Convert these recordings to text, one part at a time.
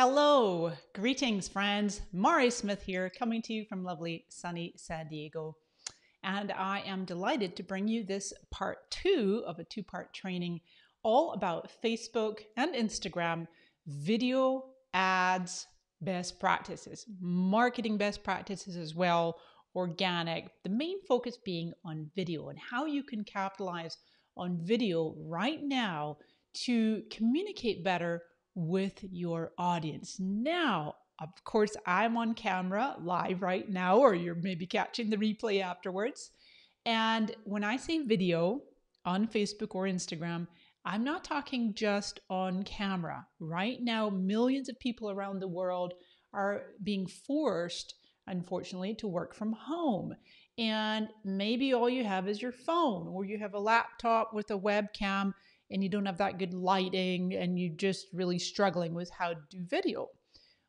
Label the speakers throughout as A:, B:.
A: Hello, greetings, friends. Mari Smith here, coming to you from lovely sunny San Diego. And I am delighted to bring you this part two of a two part training all about Facebook and Instagram video ads best practices, marketing best practices as well, organic. The main focus being on video and how you can capitalize on video right now to communicate better with your audience. Now, of course, I'm on camera live right now, or you're maybe catching the replay afterwards. And when I say video on Facebook or Instagram, I'm not talking just on camera. Right now, millions of people around the world are being forced, unfortunately, to work from home. And maybe all you have is your phone, or you have a laptop with a webcam and you don't have that good lighting and you're just really struggling with how to do video.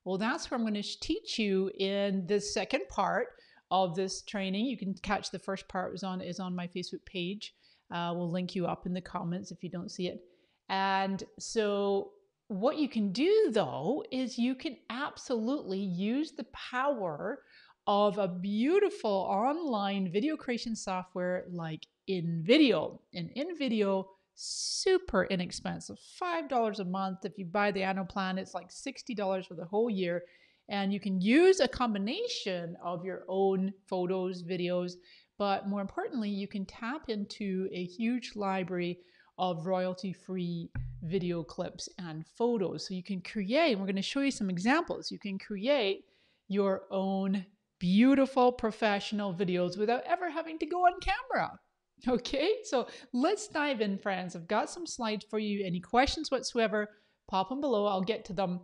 A: Well, that's where I'm going to teach you in the second part of this training. You can catch the first part is on is on my Facebook page. Uh, we'll link you up in the comments if you don't see it. And so what you can do though is you can absolutely use the power of a beautiful online video creation software like InVideo. And InVideo super inexpensive $5 a month. If you buy the annual plan, it's like $60 for the whole year. And you can use a combination of your own photos, videos, but more importantly, you can tap into a huge library of royalty free video clips and photos. So you can create, and we're going to show you some examples. You can create your own beautiful professional videos without ever having to go on camera. Okay, so let's dive in, friends. I've got some slides for you. Any questions whatsoever, pop them below. I'll get to them.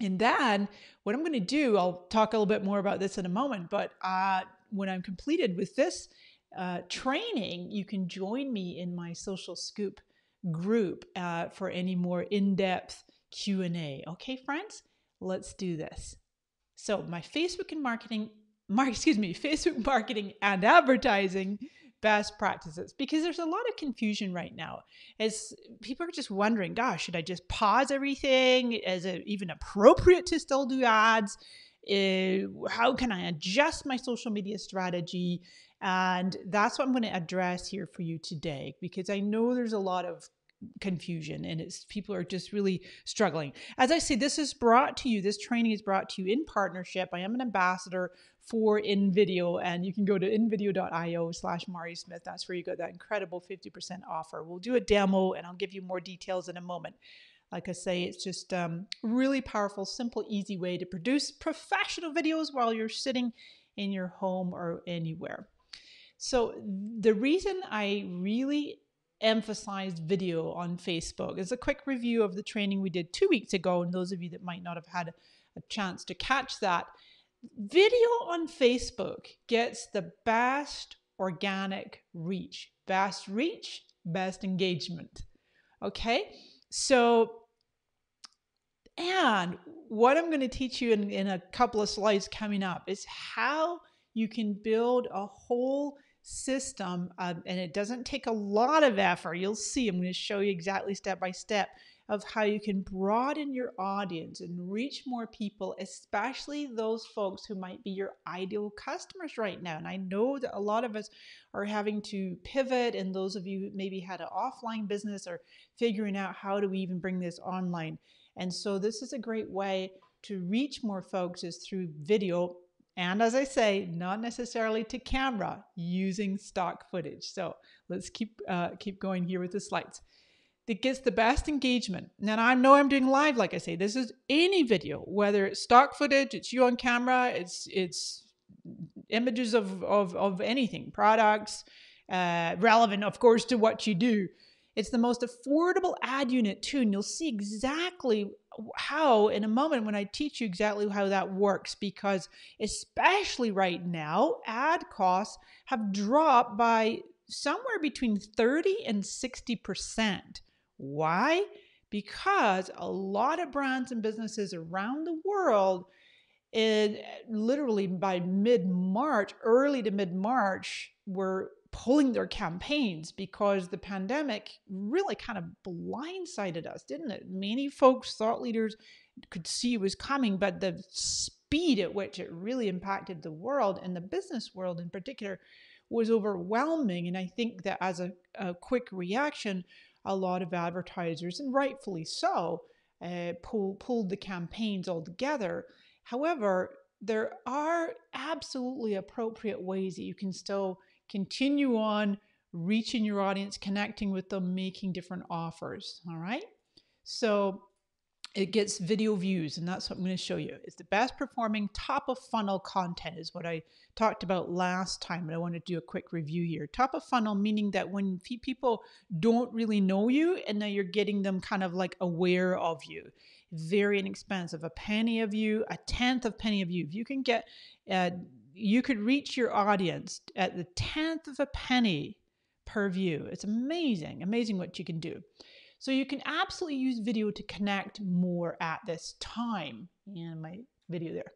A: And then what I'm going to do, I'll talk a little bit more about this in a moment, but uh, when I'm completed with this uh, training, you can join me in my Social Scoop group uh, for any more in-depth Q&A. Okay, friends, let's do this. So my Facebook and marketing, mar- excuse me, Facebook marketing and advertising best practices because there's a lot of confusion right now. As people are just wondering gosh should i just pause everything? Is it even appropriate to still do ads? Uh, how can i adjust my social media strategy? And that's what i'm going to address here for you today because i know there's a lot of confusion and it's people are just really struggling. As I say, this is brought to you, this training is brought to you in partnership. I am an ambassador for InVideo and you can go to invideo.io slash Mari Smith. That's where you get that incredible 50% offer. We'll do a demo and I'll give you more details in a moment. Like I say, it's just um, really powerful, simple, easy way to produce professional videos while you're sitting in your home or anywhere. So the reason I really emphasized video on Facebook. It's a quick review of the training we did two weeks ago, and those of you that might not have had a chance to catch that. Video on Facebook gets the best organic reach, best reach, best engagement. Okay, so and what I'm going to teach you in, in a couple of slides coming up is how you can build a whole system, uh, and it doesn't take a lot of effort. You'll see, I'm going to show you exactly step by step of how you can broaden your audience and reach more people, especially those folks who might be your ideal customers right now. And I know that a lot of us are having to pivot, and those of you maybe had an offline business are figuring out how do we even bring this online. And so, this is a great way to reach more folks is through video and as I say, not necessarily to camera using stock footage. So let's keep uh, keep going here with the slides. That gets the best engagement. Now I know I'm doing live, like I say. This is any video, whether it's stock footage, it's you on camera, it's it's images of of, of anything, products, uh, relevant, of course, to what you do. It's the most affordable ad unit too, and you'll see exactly how in a moment when I teach you exactly how that works because especially right now ad costs have dropped by somewhere between 30 and 60%. Why? Because a lot of brands and businesses around the world it, literally by mid-March, early to mid-March were pulling their campaigns because the pandemic really kind of blindsided us, didn't it? Many folks, thought leaders, could see it was coming, but the speed at which it really impacted the world and the business world in particular was overwhelming. And I think that as a, a quick reaction, a lot of advertisers, and rightfully so, uh, pull, pulled the campaigns all together. However, there are absolutely appropriate ways that you can still continue on reaching your audience, connecting with them, making different offers. All right. So it gets video views and that's what i'm going to show you it's the best performing top of funnel content is what i talked about last time and i want to do a quick review here top of funnel meaning that when people don't really know you and now you're getting them kind of like aware of you very inexpensive a penny of you a tenth of penny of you if you can get uh, you could reach your audience at the tenth of a penny per view it's amazing amazing what you can do so you can absolutely use video to connect more at this time. And my video there.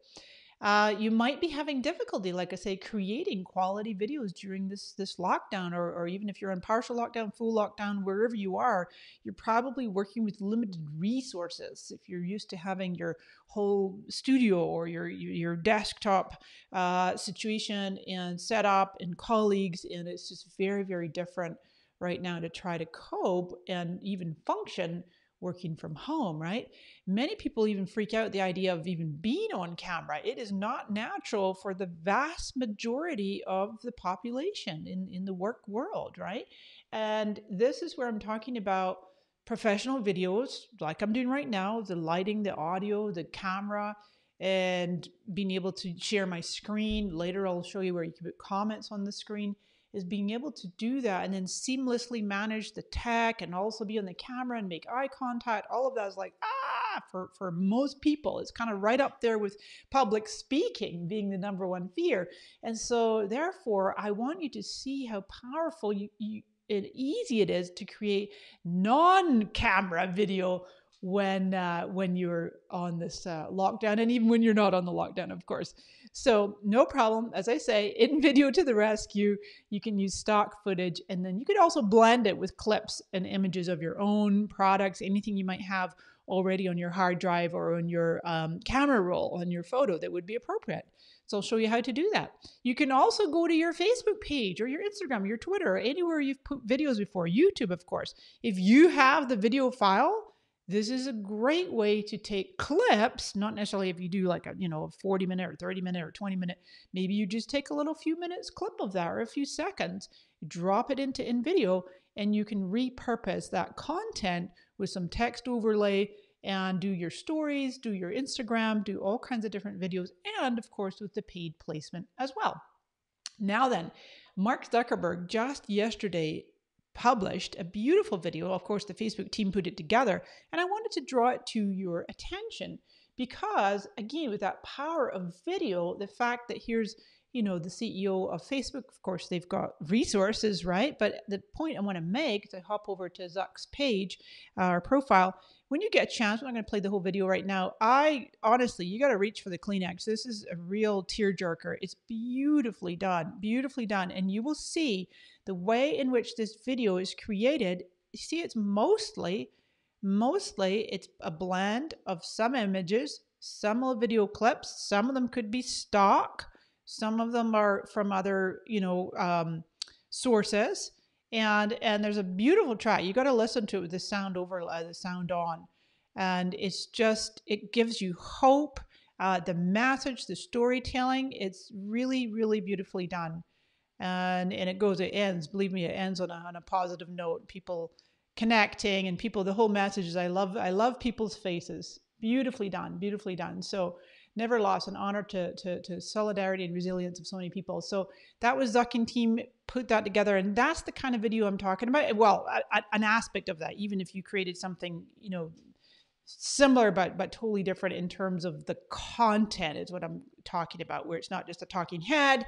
A: Uh, you might be having difficulty, like I say, creating quality videos during this this lockdown, or, or even if you're in partial lockdown, full lockdown, wherever you are, you're probably working with limited resources. If you're used to having your whole studio or your your desktop uh, situation and setup and colleagues, and it's just very very different right now to try to cope and even function working from home, right? Many people even freak out the idea of even being on camera. It is not natural for the vast majority of the population in, in the work world, right? And this is where I'm talking about professional videos, like I'm doing right now the lighting, the audio, the camera, and being able to share my screen. Later, I'll show you where you can put comments on the screen is being able to do that and then seamlessly manage the tech and also be on the camera and make eye contact. All of that is like, ah, for, for most people, it's kind of right up there with public speaking being the number one fear. And so, therefore, I want you to see how powerful you, you and easy it is to create non-camera video when uh, when you're on this uh, lockdown and even when you're not on the lockdown of course so no problem as i say in video to the rescue you can use stock footage and then you could also blend it with clips and images of your own products anything you might have already on your hard drive or on your um, camera roll on your photo that would be appropriate so I'll show you how to do that. You can also go to your Facebook page or your Instagram, your Twitter, or anywhere you've put videos before, YouTube, of course. If you have the video file, this is a great way to take clips, not necessarily if you do like a, you know, a 40 minute or 30 minute or 20 minute, maybe you just take a little few minutes clip of that or a few seconds, drop it into InVideo, and you can repurpose that content with some text overlay and do your stories, do your Instagram, do all kinds of different videos, and of course with the paid placement as well. Now then, Mark Zuckerberg just yesterday published a beautiful video. Of course, the Facebook team put it together, and I wanted to draw it to your attention because, again, with that power of video, the fact that here's you know the CEO of Facebook, of course, they've got resources, right? But the point I want to make, to hop over to Zuck's page uh, or profile, when you get a chance, I'm not going to play the whole video right now. I honestly, you got to reach for the Kleenex. This is a real tearjerker. It's beautifully done, beautifully done, and you will see the way in which this video is created, you see it's mostly, mostly it's a blend of some images, some video clips, some of them could be stock, some of them are from other, you know, um, sources. And and there's a beautiful track. You got to listen to it with the sound over, uh, the sound on, and it's just it gives you hope. Uh, the message, the storytelling, it's really, really beautifully done and and it goes it ends believe me it ends on a, on a positive note people connecting and people the whole message is i love i love people's faces beautifully done beautifully done so never lost an honor to, to, to solidarity and resilience of so many people so that was zuck and team put that together and that's the kind of video i'm talking about well a, a, an aspect of that even if you created something you know similar but but totally different in terms of the content is what i'm talking about where it's not just a talking head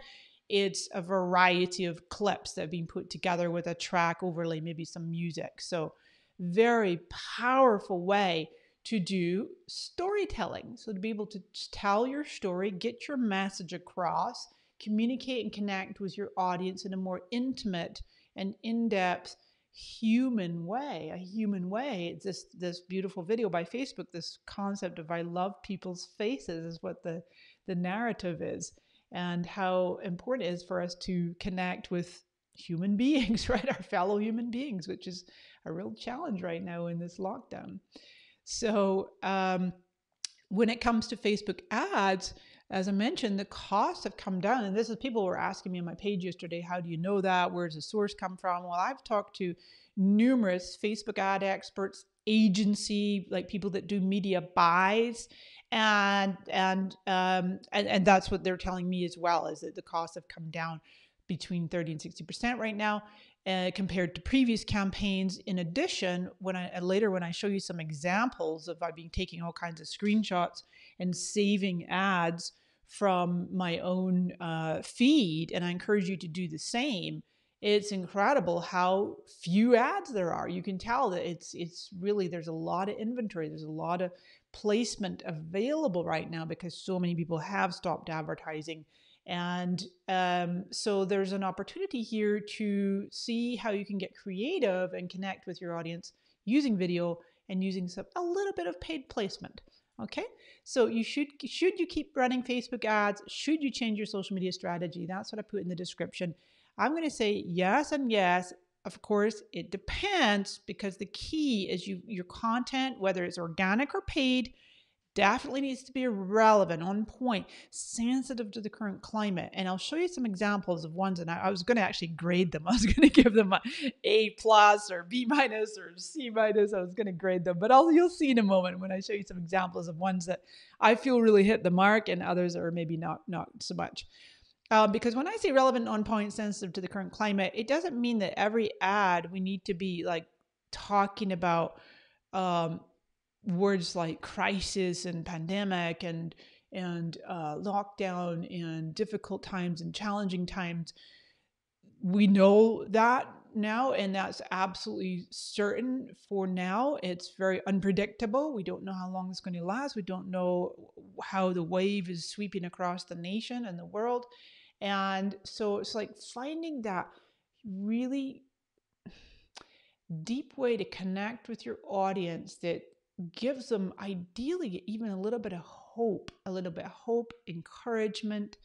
A: it's a variety of clips that have been put together with a track overlay, maybe some music. So, very powerful way to do storytelling. So, to be able to tell your story, get your message across, communicate and connect with your audience in a more intimate and in depth human way, a human way. It's this this beautiful video by Facebook. This concept of I love people's faces is what the the narrative is, and how important it is for us to connect with human beings, right? Our fellow human beings, which is a real challenge right now in this lockdown. So um, when it comes to Facebook ads, as I mentioned, the costs have come down. And this is people were asking me on my page yesterday, how do you know that? Where does the source come from? Well, I've talked to numerous Facebook ad experts, agency, like people that do media buys. And and um and, and that's what they're telling me as well, is that the costs have come down between 30 and 60% right now. Uh, compared to previous campaigns. In addition, when I later when I show you some examples of I've been taking all kinds of screenshots and saving ads from my own uh, feed, and I encourage you to do the same. It's incredible how few ads there are. You can tell that it's it's really there's a lot of inventory. There's a lot of placement available right now because so many people have stopped advertising. And um, so there's an opportunity here to see how you can get creative and connect with your audience using video and using some a little bit of paid placement. Okay, so you should should you keep running Facebook ads? Should you change your social media strategy? That's what I put in the description. I'm going to say yes and yes. Of course, it depends because the key is you your content, whether it's organic or paid, definitely needs to be relevant, on point, sensitive to the current climate. And I'll show you some examples of ones, and I, I was going to actually grade them. I was going to give them a A plus or B minus or C minus. I was going to grade them, but I'll, you'll see in a moment when I show you some examples of ones that I feel really hit the mark, and others are maybe not not so much. Um, because when I say relevant, on point, sensitive to the current climate, it doesn't mean that every ad we need to be like talking about um, words like crisis and pandemic and and uh, lockdown and difficult times and challenging times we know that now and that's absolutely certain for now. It's very unpredictable. We don't know how long it's going to last. We don't know how the wave is sweeping across the nation and the world. And so it's like finding that really deep way to connect with your audience that gives them ideally even a little bit of hope, a little bit of hope, encouragement,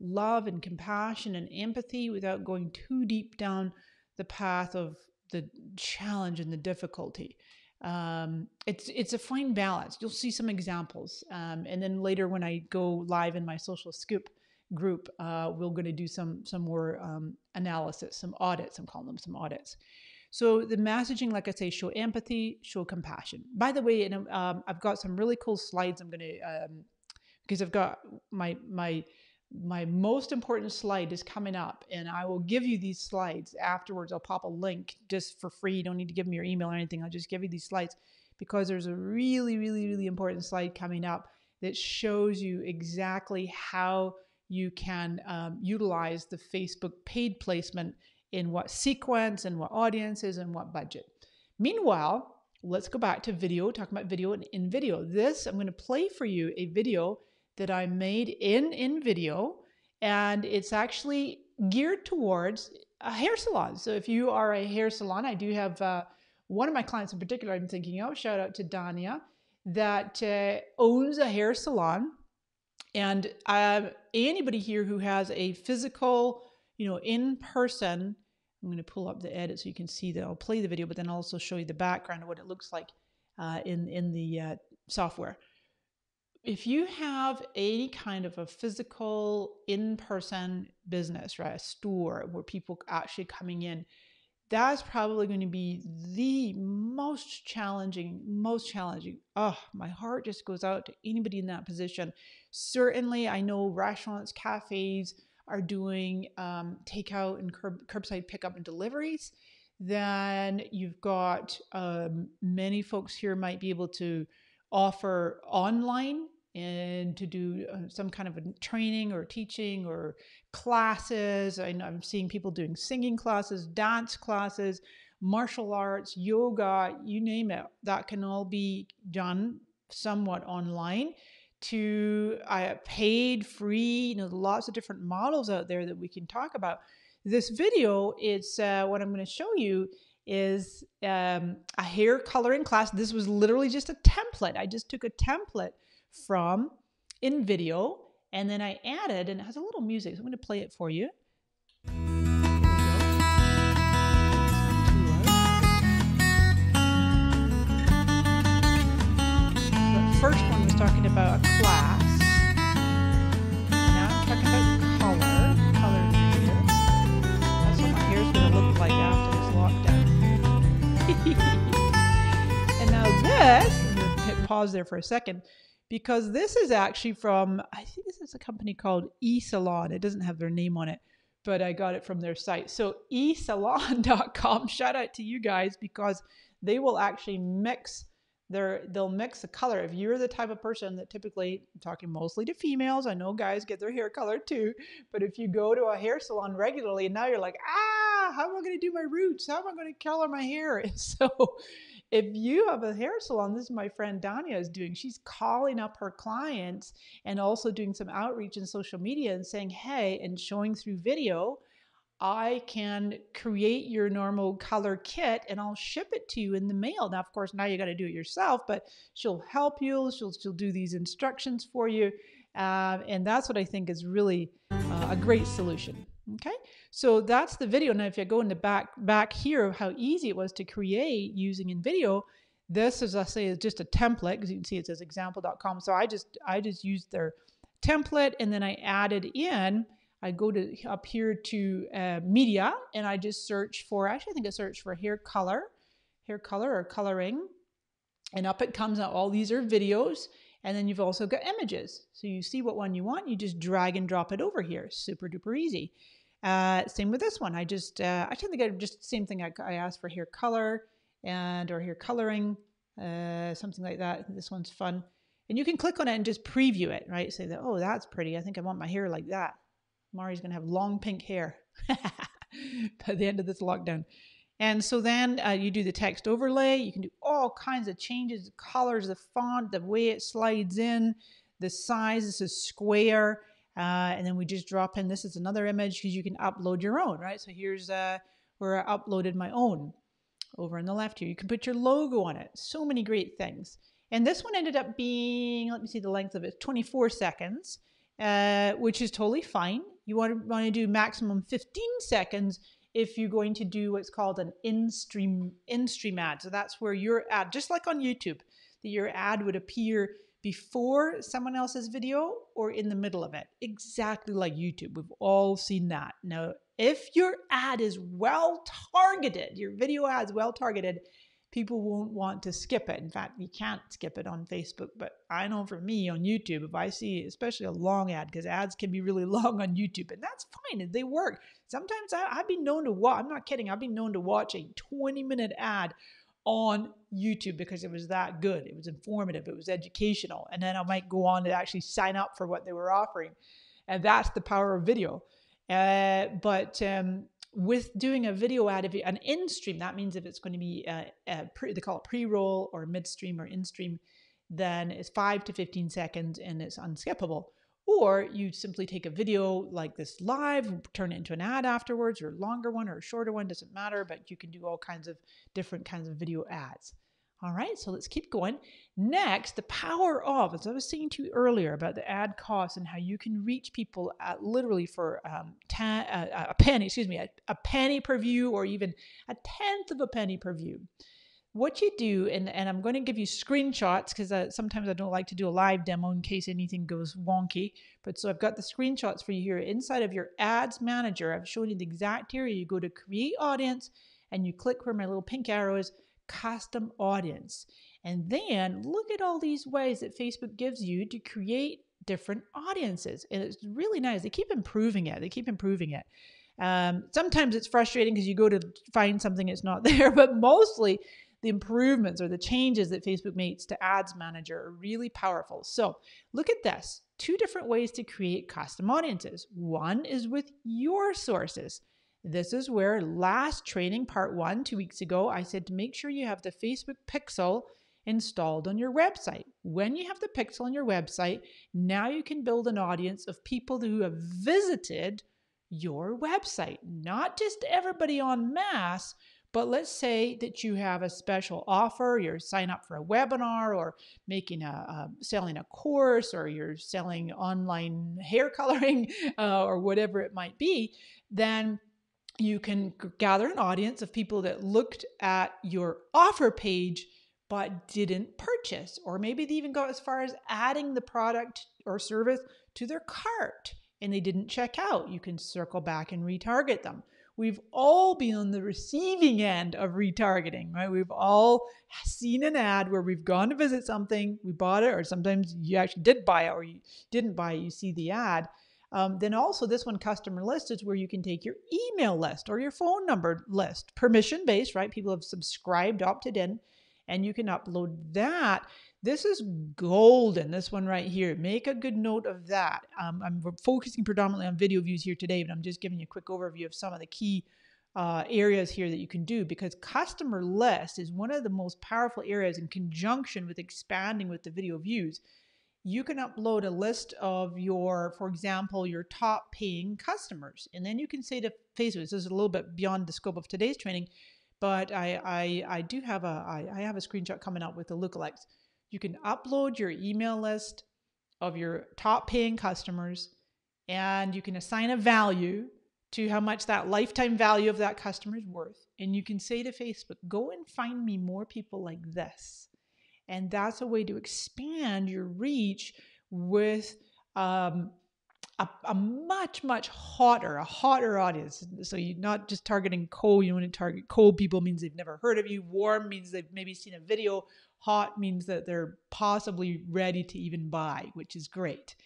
A: love and compassion and empathy without going too deep down the path of the challenge and the difficulty. Um, it's it's a fine balance. You'll see some examples, um, and then later when I go live in my social scoop group, uh, we're going to do some some more um, analysis, some audits. I'm calling them some audits. So the messaging, like I say, show empathy, show compassion. By the way, and um, I've got some really cool slides. I'm going to um, because I've got my my my most important slide is coming up, and I will give you these slides afterwards. I'll pop a link just for free. You don't need to give me your email or anything. I'll just give you these slides because there's a really, really, really important slide coming up that shows you exactly how you can um, utilize the Facebook paid placement in what sequence and what audiences and what budget. Meanwhile, let's go back to video, talking about video and InVideo. This, I'm going to play for you a video that I made in InVideo, and it's actually geared towards a hair salon. So if you are a hair salon, I do have uh, one of my clients in particular I'm thinking of, shout out to Dania, that uh, owns a hair salon. And uh, anybody here who has a physical, you know, in person I'm going to pull up the edit so you can see that I'll play the video, but then I'll also show you the background of what it looks like uh, in, in the uh, software. If you have any kind of a physical in-person business, right, a store where people actually coming in, that's probably going to be the most challenging, most challenging. Oh, my heart just goes out to anybody in that position. Certainly, I know restaurants, cafes, are doing um, takeout and curb, curbside pickup and deliveries, then you've got um, many folks here might be able to offer online and to do uh, some kind of a training or teaching or classes. I I'm seeing people doing singing classes, dance classes, martial arts, yoga, you name it. That can all be done somewhat online to uh, paid, free, you know, lots of different models out there that we can talk about. This video, it's uh, what I'm going to show you is um, a hair coloring class. This was literally just a template. I just took a template from InVideo and then I added, and it has a little music. So I'm going to play it for you. First one was talking about hit pause there for a second because this is actually from I think this is a company called eSalon. It doesn't have their name on it, but I got it from their site. So esalon.com. Shout out to you guys because they will actually mix their they'll mix the color. If you're the type of person that typically I'm talking mostly to females, I know guys get their hair colored too, but if you go to a hair salon regularly and now you're like, ah, how am I going to do my roots? How am I going to color my hair? And so if you have a hair salon, this is my friend Dania is doing, she's calling up her clients and also doing some outreach in social media and saying, hey, and showing through video, I can create your normal color kit and I'll ship it to you in the mail. Now, of course, now you got to do it yourself, but she'll help you. She'll, she'll do these instructions for you. Uh, and that's what I think is really uh, a great solution. Okay, so that's the video. Now, if you go in the back back here of how easy it was to create using InVideo, this as I say is just a template because you can see it says example.com. So I just I just used their template and then I added in. I go to up here to uh, media and I just search for. Actually, I think I searched for hair color, hair color or coloring, and up it comes out. All these are videos. And then you've also got images. So you see what one you want, you just drag and drop it over here. Super duper easy. Uh, same with this one. I just, uh, I think I just same thing. I, I asked for hair color and or hair coloring, uh, something like that. This one's fun. And you can click on it and just preview it, right? Say that, oh, that's pretty. I think I want my hair like that. Mari's going to have long pink hair by the end of this lockdown. And so then uh, you do the text overlay. You can do all kinds of changes, the colors, the font, the way it slides in, the size. This is square. Uh, and then we just drop in, this is another image because you can upload your own, right? So here's uh, where I uploaded my own over on the left here. You can put your logo on it. So many great things. And this one ended up being, let me see the length of it, 24 seconds, uh, which is totally fine. You want to, want to do maximum 15 seconds if you're going to do what's called an in-stream in-stream ad. So that's where your ad, just like on YouTube, that your ad would appear before someone else's video or in the middle of it, exactly like YouTube. We've all seen that. Now, if your ad is well targeted, your video ad is well targeted, people won't want to skip it. In fact, you can't skip it on Facebook. But I know for me on YouTube, if I see especially a long ad, because ads can be really long on YouTube, and that's fine, they work. Sometimes I, have been known to watch, I'm not kidding, I've been known to watch a 20 minute ad on YouTube because it was that good. It was informative, it was educational. And then I might go on to actually sign up for what they were offering. And that's the power of video. Uh, but um, with doing a video ad, if you, an in stream, that means if it's going to be a, a pre, they call it pre roll or midstream or in stream, then it's five to 15 seconds and it's unskippable. Or you simply take a video like this live, turn it into an ad afterwards, or a longer one or a shorter one, doesn't matter, but you can do all kinds of different kinds of video ads. All right, so let's keep going. Next, the power of, as I was saying to you earlier about the ad costs and how you can reach people at literally for um, ten, uh, a penny, excuse me, a, a penny per view or even a tenth of a penny per view. What you do, and, and I'm going to give you screenshots because uh, sometimes I don't like to do a live demo in case anything goes wonky. But so I've got the screenshots for you here. Inside of your ads manager, I've shown you the exact area. You go to create audience and you click where my little pink arrow is custom audience. And then look at all these ways that Facebook gives you to create different audiences. And it's really nice. They keep improving it. They keep improving it. Um, sometimes it's frustrating because you go to find something it's not there, but mostly the improvements or the changes that Facebook makes to Ads Manager are really powerful. So look at this two different ways to create custom audiences. One is with your sources. This is where last training, part one, two weeks ago, I said to make sure you have the Facebook Pixel installed on your website. When you have the Pixel on your website, now you can build an audience of people who have visited your website, not just everybody on mass, But let's say that you have a special offer, you're sign up for a webinar or making a, a selling a course or you're selling online hair coloring uh, or whatever it might be, then you can gather an audience of people that looked at your offer page but didn't purchase, or maybe they even got as far as adding the product or service to their cart and they didn't check out. You can circle back and retarget them. We've all been on the receiving end of retargeting, right? We've all seen an ad where we've gone to visit something, we bought it, or sometimes you actually did buy it or you didn't buy it, you see the ad. Um, then also this one customer list is where you can take your email list or your phone number list, permission based, right? People have subscribed, opted in, and you can upload that. This is golden, this one right here. Make a good note of that. Um, I'm focusing predominantly on video views here today, but I'm just giving you a quick overview of some of the key uh, areas here that you can do because customer list is one of the most powerful areas in conjunction with expanding with the video views. You can upload a list of your, for example, your top paying customers. And then you can say to Facebook, this is a little bit beyond the scope of today's training, but I, I, I do have a, I, I have a screenshot coming up with the lookalikes. You can upload your email list of your top paying customers and you can assign a value to how much that lifetime value of that customer is worth. And you can say to Facebook, go and find me more people like this. And that's a way to expand your reach with um, a, a, much much hotter a hotter audience. So you're not just targeting cold you want to target cold people means they've never heard of you. Warm means they've maybe seen a video. Hot means that they're possibly ready to even buy which is great.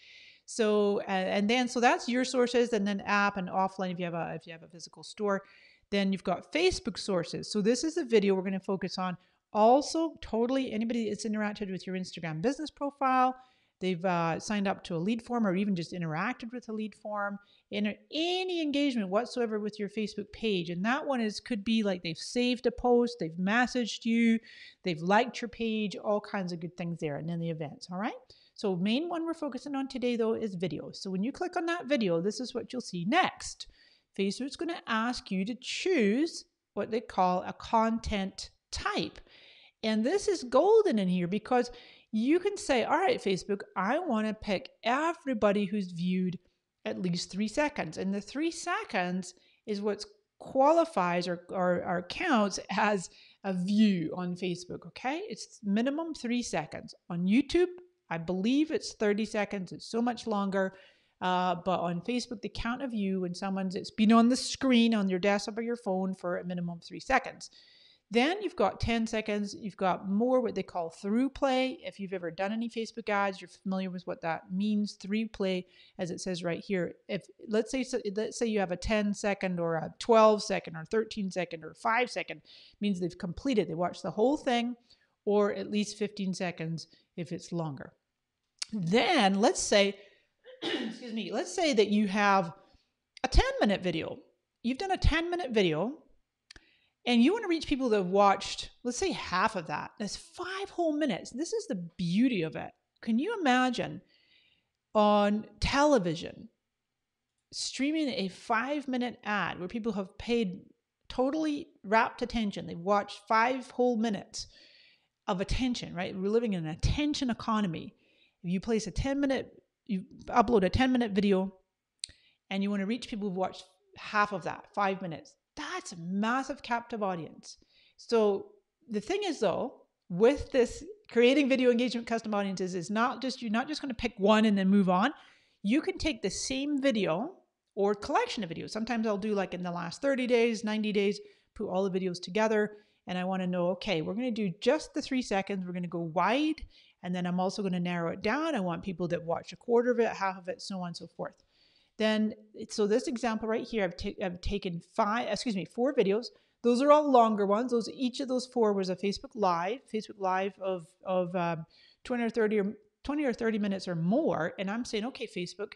A: So and, and then so that's your sources and then app and offline if you have a if you have a physical store. Then you've got facebook sources. So this is the video we're going to focus on also totally anybody that's interacted with your instagram business profile they've uh, signed up to a lead form or even just interacted with a lead form in any engagement whatsoever with your facebook page. And that one is could be like they've saved a post they've messaged you they've liked your page all kinds of good things there and then the events all right? So main one we're focusing on today though is video so when you click on that video this is what you'll see next. Facebook's going to ask you to choose what they call a content type and this is golden in here because you can say, all right, Facebook, I want to pick everybody who's viewed at least three seconds. And the three seconds is what qualifies or, or, or counts as a view on Facebook, okay? It's minimum three seconds. On YouTube, I believe it's 30 seconds, it's so much longer. Uh, but on Facebook, the count of view when someone's it's been on the screen on your desktop or your phone for a minimum three seconds. Then you've got 10 seconds. You've got more what they call through play. If you've ever done any Facebook ads, you're familiar with what that means. Through play, as it says right here. If let's say let's say you have a 10 second or a 12 second or 13 second or 5 second, means they've completed. They watched the whole thing, or at least 15 seconds if it's longer. Then let's say, excuse me, let's say that you have a 10 minute video. You've done a 10 minute video and you want to reach people that have watched, let's say half of that. That's five whole minutes. This is the beauty of it. Can you imagine on television streaming a five minute ad where people have paid totally rapt attention? They've watched five whole minutes of attention, right? We're living in an attention economy. If you place a 10 minute, you upload a 10 minute video and you want to reach people who've watched half of that, five minutes, that's a massive captive audience. So the thing is though, with this creating video engagement custom audiences is not just you're not just going to pick one and then move on. You can take the same video or collection of videos. Sometimes I'll do like in the last 30 days, 90 days, put all the videos together and I want to know, okay, we're going to do just the 3 seconds. We're going to go wide and then I'm also going to narrow it down. I want people that watch a quarter of it, half of it, so on and so forth. Then, so this example right here, I've, ta- I've taken five, excuse me, four videos. Those are all longer ones. Those each of those four was a Facebook Live, Facebook Live of of um, 20 or 30 or 20 or 30 minutes or more. And I'm saying, okay, Facebook,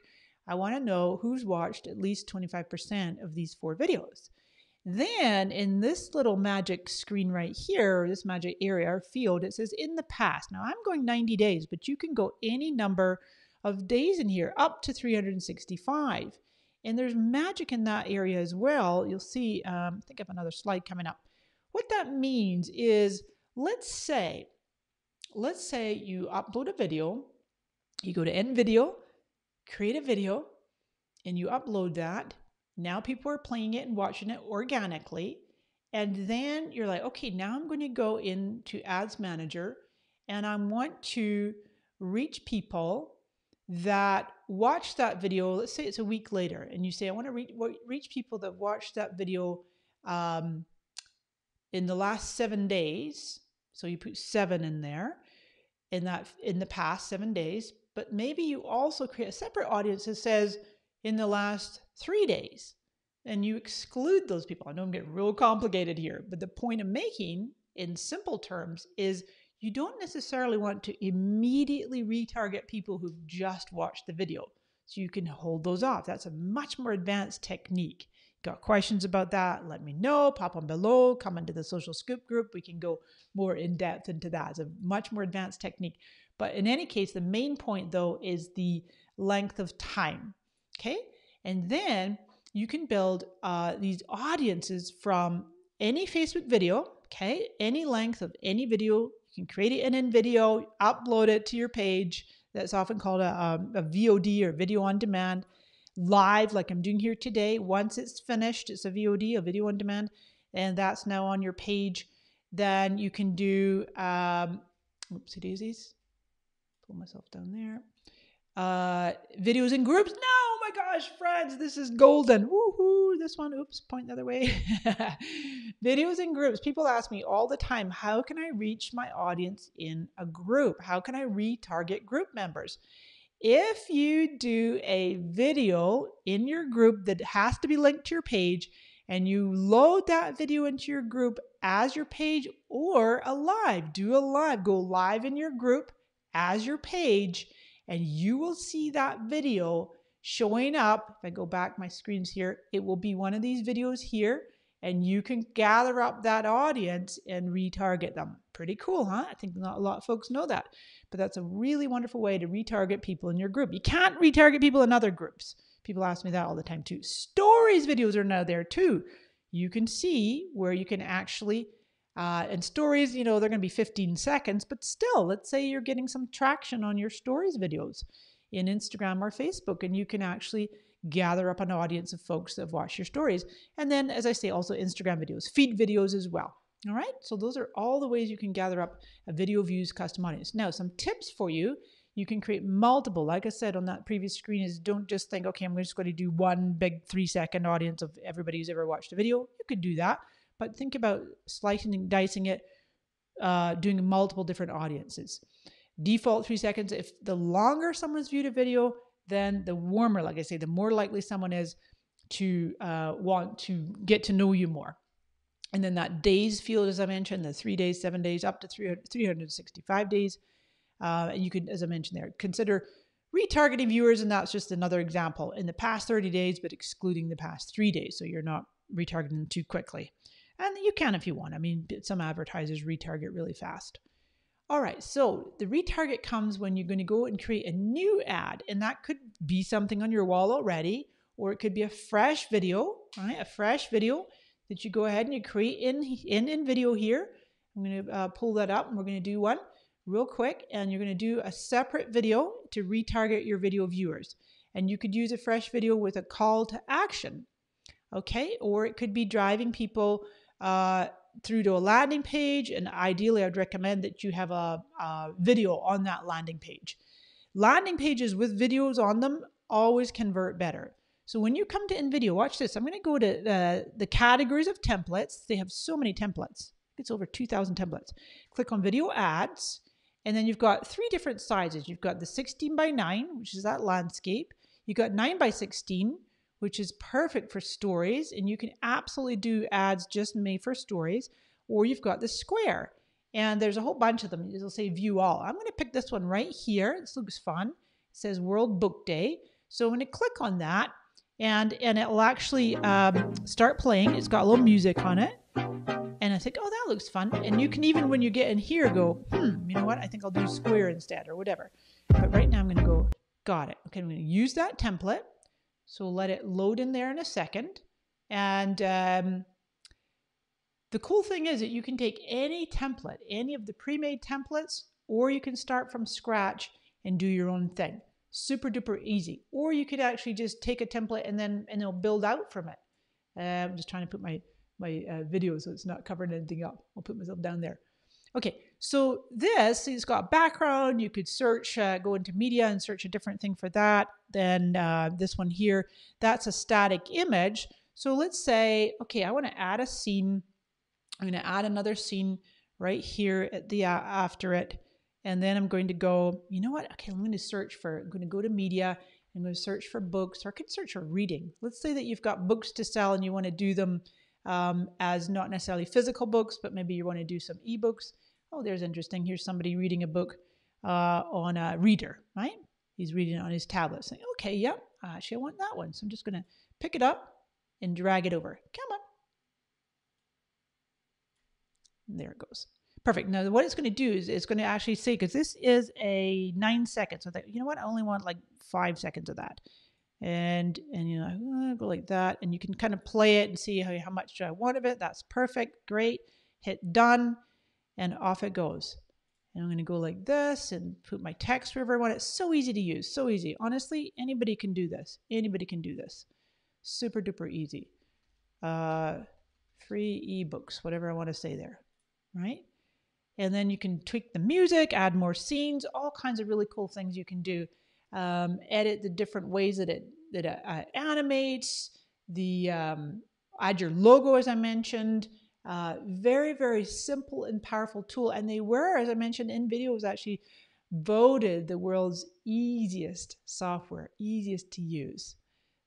A: I want to know who's watched at least 25% of these four videos. Then in this little magic screen right here, this magic area or field, it says in the past. Now I'm going 90 days, but you can go any number of days in here, up to 365. And there's magic in that area as well. You'll see, um, I think I have another slide coming up, What that means is let's say, let's say you upload a video, you go to InVideo, create a video, and you upload that. Now people are playing it and watching it organically. And then you're like, okay, now I'm going to go into Ads Manager and I want to reach people that watch that video. Let's say it's a week later, and you say, I want to reach, reach people that watched that video um, in the last seven days. So you put seven in there in that in the past seven days. But maybe you also create a separate audience that says in the last three days and you exclude those people. I know I'm getting real complicated here, but the point I'm making in simple terms is you don't necessarily want to immediately retarget people who've just watched the video. So you can hold those off. That's a much more advanced technique. Got questions about that? Let me know. Pop on below. Come into the social scoop group. We can go more in depth into that. It's a much more advanced technique. But in any case, the main point though is the length of time. Okay. And then you can build uh, these audiences from any Facebook video, okay, any length of any video. You can create it InVideo, upload it to your page. That's often called a, um, a VOD or video on demand. Live, like I'm doing here today. Once it's finished, it's a VOD, a video on demand, and that's now on your page. Then you can do, um, oopsie daisies, pull myself down there. Uh, videos in groups. No, my gosh, friends, this is golden. Woohoo! This one, oops, point the other way. Videos in groups. People ask me all the time, how can I reach my audience in a group? How can I retarget group members? If you do a video in your group that has to be linked to your page, and you load that video into your group as your page or a live, do a live, go live in your group as your page, and you will see that video showing up. If I go back my screens here, it will be one of these videos here and you can gather up that audience and retarget them. Pretty cool, huh? I think not a lot of folks know that, but that's a really wonderful way to retarget people in your group. You can't retarget people in other groups. People ask me that all the time too. Stories videos are now there too. You can see where you can actually, uh, and stories, you know, they're going to be 15 seconds, but still, let's say you're getting some traction on your stories videos in Instagram or Facebook, and you can actually gather up an audience of folks that have watched your stories. And then, as I say, also Instagram videos, feed videos as well. All right, so those are all the ways you can gather up a video views custom audience. Now, some tips for you. You can create multiple, like I said on that previous screen, is don't just think, okay, I'm just going to do one big three second audience of everybody who's ever watched a video. You could do that, but think about slicing and dicing it, uh, doing multiple different audiences default three seconds. If the longer someone's viewed a video, then the warmer, like I say, the more likely someone is to uh, want to get to know you more. And then that days field, as I mentioned, the three days, seven days, up to 300, 365 days. Uh, and you could, as I mentioned there, consider retargeting viewers. And that's just another example in the past 30 days, but excluding the past three days. So you're not retargeting too quickly. And you can if you want. I mean, some advertisers retarget really fast. All right, so the retarget comes when you're going to go and create a new ad, and that could be something on your wall already, or it could be a fresh video, right? A fresh video that you go ahead and you create in in, InVideo here. I'm going to uh, pull that up, and we're going to do one real quick, and you're going to do a separate video to retarget your video viewers. And you could use a fresh video with a call to action, okay? Or it could be driving people uh, through to a landing page. And ideally, I'd recommend that you have a, a video on that landing page. Landing pages with videos on them always convert better. So when you come to InVideo, watch this. I'm going to go to the, the categories of templates. They have so many templates. It's over 2,000 templates. Click on video ads. And then you've got three different sizes. You've got the 16 by 9, which is that landscape. You've got 9 by 16, which is perfect for stories. And you can absolutely do ads just made for stories. Or you've got the square. And there's a whole bunch of them. It'll say view all. I'm going to pick this one right here. This looks fun. It says World Book Day. So I'm going to click on that and, and it will actually um, start playing. It's got a little music on it. And I think, oh, that looks fun. And you can even, when you get in here, go, hmm, you know what? I think I'll do square instead or whatever. But right now I'm going to go, got it. Okay, I'm going to use that template. So let it load in there in a second. And um, The cool thing is that you can take any template, any of the pre-made templates, or you can start from scratch and do your own thing. Super duper easy. Or you could actually just take a template and then and it'll build out from it. Uh, I'm just trying to put my my uh, video so it's not covering anything up. I'll put myself down there. Okay, so this has got background. You could search, uh, go into media and search a different thing for that. Then uh, this one here, that's a static image. So let's say, okay, I want to add a scene. I'm going to add another scene right here at the uh, after it. And then I'm going to go, you know what? Okay, I'm going to search for, I'm going to go to media. I'm going to search for books, or I could search for reading. Let's say that you've got books to sell and you want to do them um, as not necessarily physical books, but maybe you want to do some ebooks. Oh, there's interesting. Here's somebody reading a book uh, on a reader, right? He's reading it on his tablet, saying, okay, yep, yeah, actually, I want that one. So I'm just going to pick it up and drag it over. Come on. There it goes. Perfect. Now, what it's going to do is it's going to actually say, because this is a nine seconds. So that, you know what? I only want like five seconds of that. And, and you know, go like that. And you can kind of play it and see how, how much I want of it. That's perfect. Great. Hit done. And off it goes. And I'm going to go like this and put my text wherever I want. It's so easy to use. So easy. Honestly, anybody can do this. Anybody can do this. Super duper easy. Uh, free ebooks, whatever I want to say there. Right? And then you can tweak the music, add more scenes, all kinds of really cool things you can do. Um, edit the different ways that it that uh, animates. The um, add your logo, as I mentioned. Uh, very very simple and powerful tool, and they were, as I mentioned InVideo's, actually voted the world's easiest software, easiest to use.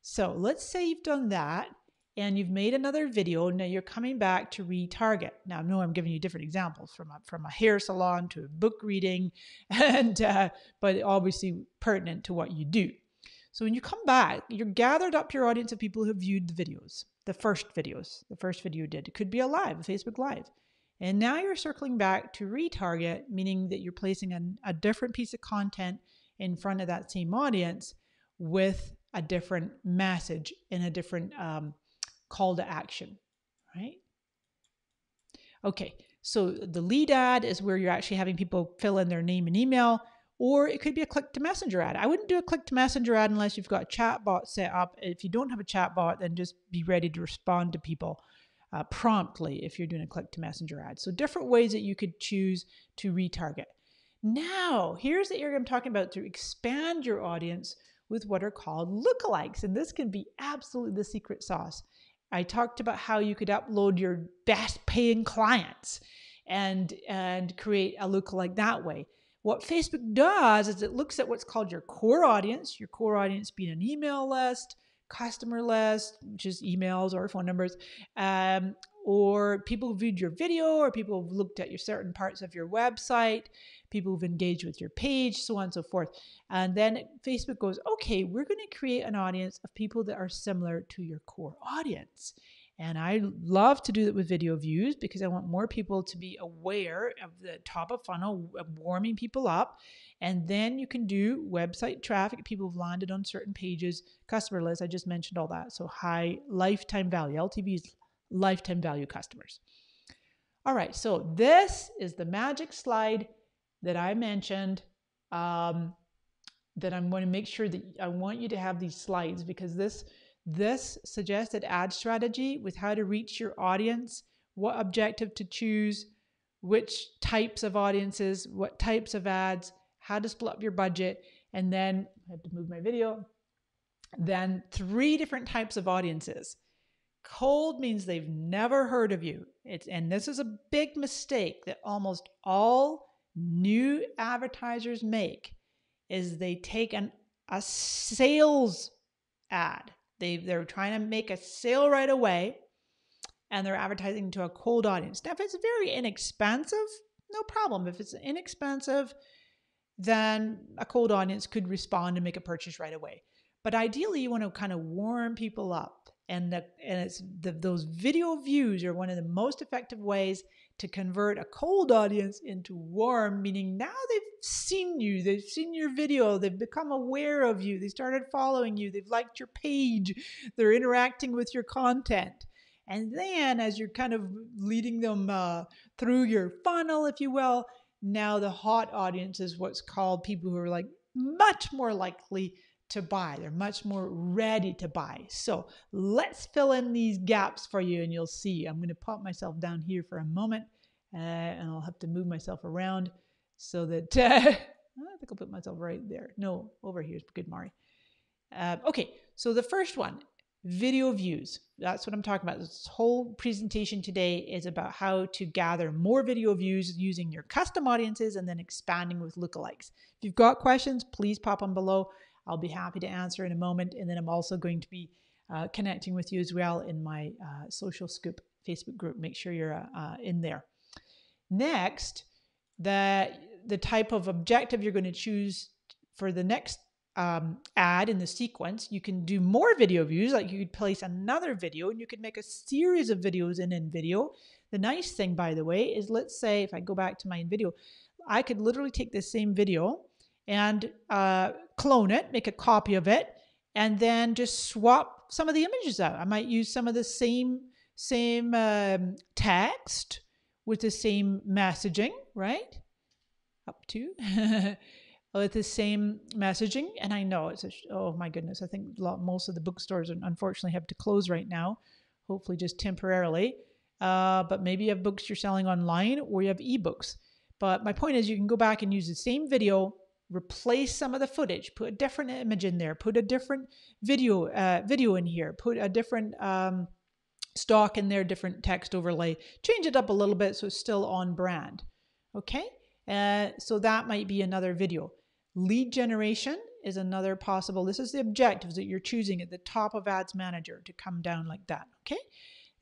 A: So let's say you've done that and you've made another video. Now you're coming back to retarget. Now I know I'm giving you different examples from a, from a hair salon to a book reading, and uh, but obviously pertinent to what you do. So when you come back, you're gathered up your audience of people who have viewed the videos, the first videos, the first video you did. It could be a live, a Facebook Live. And now you're circling back to retarget, meaning that you're placing an, a different piece of content in front of that same audience with a different message and a different um, call to action, right? Okay, so the lead ad is where you're actually having people fill in their name and email, or it could be a click to messenger ad. I wouldn't do a click to messenger ad unless you've got a chat bot set up. If you don't have a chat bot, then just be ready to respond to people uh, promptly if you're doing a click to messenger ad. So different ways that you could choose to retarget. Now, here's the area I'm talking about to expand your audience with what are called lookalikes. And this can be absolutely the secret sauce. I talked about how you could upload your best paying clients and and create a lookalike that way. What Facebook does is it looks at what's called your core audience, your core audience being an email list, customer list, which is emails or phone numbers, um, or people who viewed your video, or people who've looked at your certain parts of your website, people who've engaged with your page, so on and so forth. And then Facebook goes, okay, we're going to create an audience of people that are similar to your core audience. And I love to do that with video views because I want more people to be aware of the top of funnel, warming people up. And then you can do website traffic. People have landed on certain pages, customer lists. I just mentioned all that. So high lifetime value, LTVs, lifetime value customers. All right, so this is the magic slide that I mentioned um, that I'm going to make sure that I want you to have these slides because this this suggested ad strategy with how to reach your audience, what objective to choose, which types of audiences, what types of ads, how to split up your budget, and then I have to move my video. Then three different types of audiences. Cold means they've never heard of you. It's, and this is a big mistake that almost all new advertisers make is they take an a sales ad. They they're trying to make a sale right away and they're advertising to a cold audience. Now if it's very inexpensive, no problem. If it's inexpensive, then a cold audience could respond and make a purchase right away. But ideally you want to kind of warm people up and the, and it's the, those video views are one of the most effective ways to convert a cold audience into warm, meaning now they've seen you, they've seen your video, they've become aware of you, they started following you, they've liked your page, they're interacting with your content. And then as you're kind of leading them uh, through your funnel, if you will, now the hot audience is what's called people who are like much more likely to buy. They're much more ready to buy. So let's fill in these gaps for you and you'll see. I'm going to pop myself down here for a moment uh, and I'll have to move myself around so that uh, I think I'll put myself right there. No, over here is good, Mari. Uh, okay, so the first one video views. That's what I'm talking about. This whole presentation today is about how to gather more video views using your custom audiences and then expanding with lookalikes. If you've got questions, please pop them below. I'll be happy to answer in a moment. And then I'm also going to be uh, connecting with you as well in my uh, Social Scoop Facebook group. Make sure you're uh, uh in there. Next, the, the type of objective you're going to choose for the next um, ad in the sequence. You can do more video views, like you could place another video and you could make a series of videos in InVideo. The nice thing, by the way, is let's say if I go back to my InVideo, I could literally take this same video and uh, clone it, make a copy of it, and then just swap some of the images out. I might use some of the same same um, text with the same messaging, right? Up to with the same messaging. And I know it's a, oh my goodness, I think lot, most of the bookstores unfortunately have to close right now, hopefully just temporarily. Uh, but maybe you have books you're selling online or you have ebooks. But my point is, you can go back and use the same video, replace some of the footage, put a different image in there, put a different video uh, video in here, put a different um, stock in there, different text overlay, change it up a little bit so it's still on brand. Okay, uh, so that might be another video. Lead generation is another possible. This is the objectives that you're choosing at the top of Ads Manager to come down like that. Okay,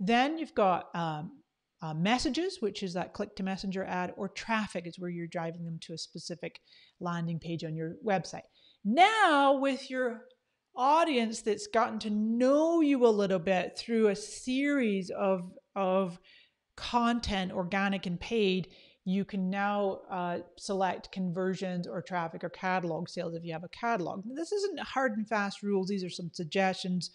A: then you've got um, uh, messages, which is that click to messenger ad, or traffic is where you're driving them to a specific landing page on your website. Now, with your audience that's gotten to know you a little bit through a series of, of content, organic and paid, you can now uh, select conversions or traffic or catalog sales if you have a catalog. This isn't hard and fast rules, these are some suggestions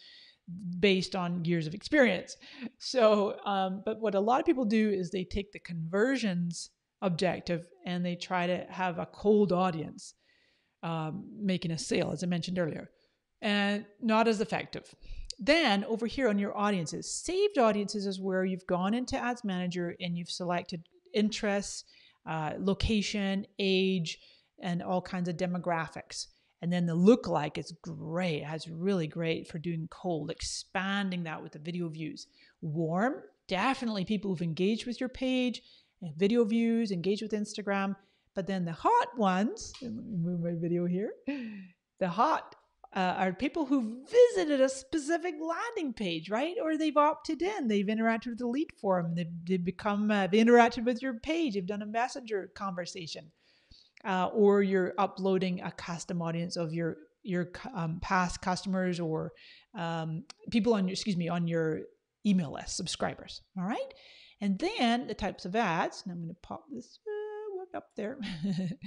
A: based on years of experience. So, um, but what a lot of people do is they take the conversions objective and they try to have a cold audience um, making a sale, as I mentioned earlier, and not as effective. Then over here on your audiences, saved audiences is where you've gone into Ads Manager and you've selected interests, uh, location, age, and all kinds of demographics. And then the look like is great. It has really great for doing cold, expanding that with the video views. Warm, definitely people who've engaged with your page, video views, engaged with Instagram. But then the hot ones, let me move my video here. The hot uh, are people who visited a specific landing page, right? Or they've opted in, they've interacted with the lead form, they've, they've become, uh, they interacted with your page, they've done a messenger conversation, uh, or you're uploading a custom audience of your your um, past customers or um, people on your, excuse me, on your email list, subscribers. All right, and then the types of ads, and I'm going to pop this uh, up there.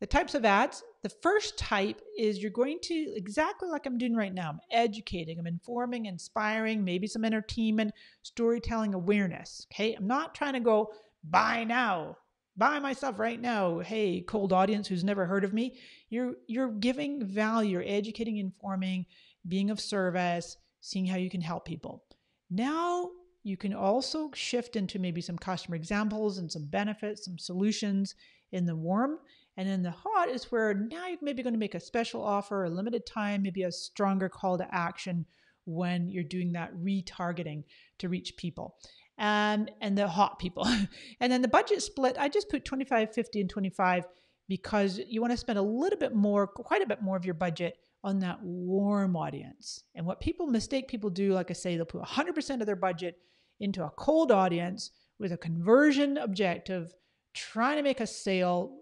A: The types of ads, the first type is you're going to, exactly like I'm doing right now, I'm educating, I'm informing, inspiring, maybe some entertainment, storytelling, awareness. Okay, I'm not trying to go buy now, buy myself right now. Hey, cold audience who's never heard of me. You're you're giving value, you're educating, informing, being of service, seeing how you can help people. Now you can also shift into maybe some customer examples and some benefits, some solutions in the warm and then the hot is where now you're maybe going to make a special offer, a limited time, maybe a stronger call to action when you're doing that retargeting to reach people. And, and the hot people. and then the budget split, I just put 25, 50, and 25 because you want to spend a little bit more, quite a bit more of your budget on that warm audience. And what people mistake people do, like I say, they'll put 100% of their budget into a cold audience with a conversion objective, trying to make a sale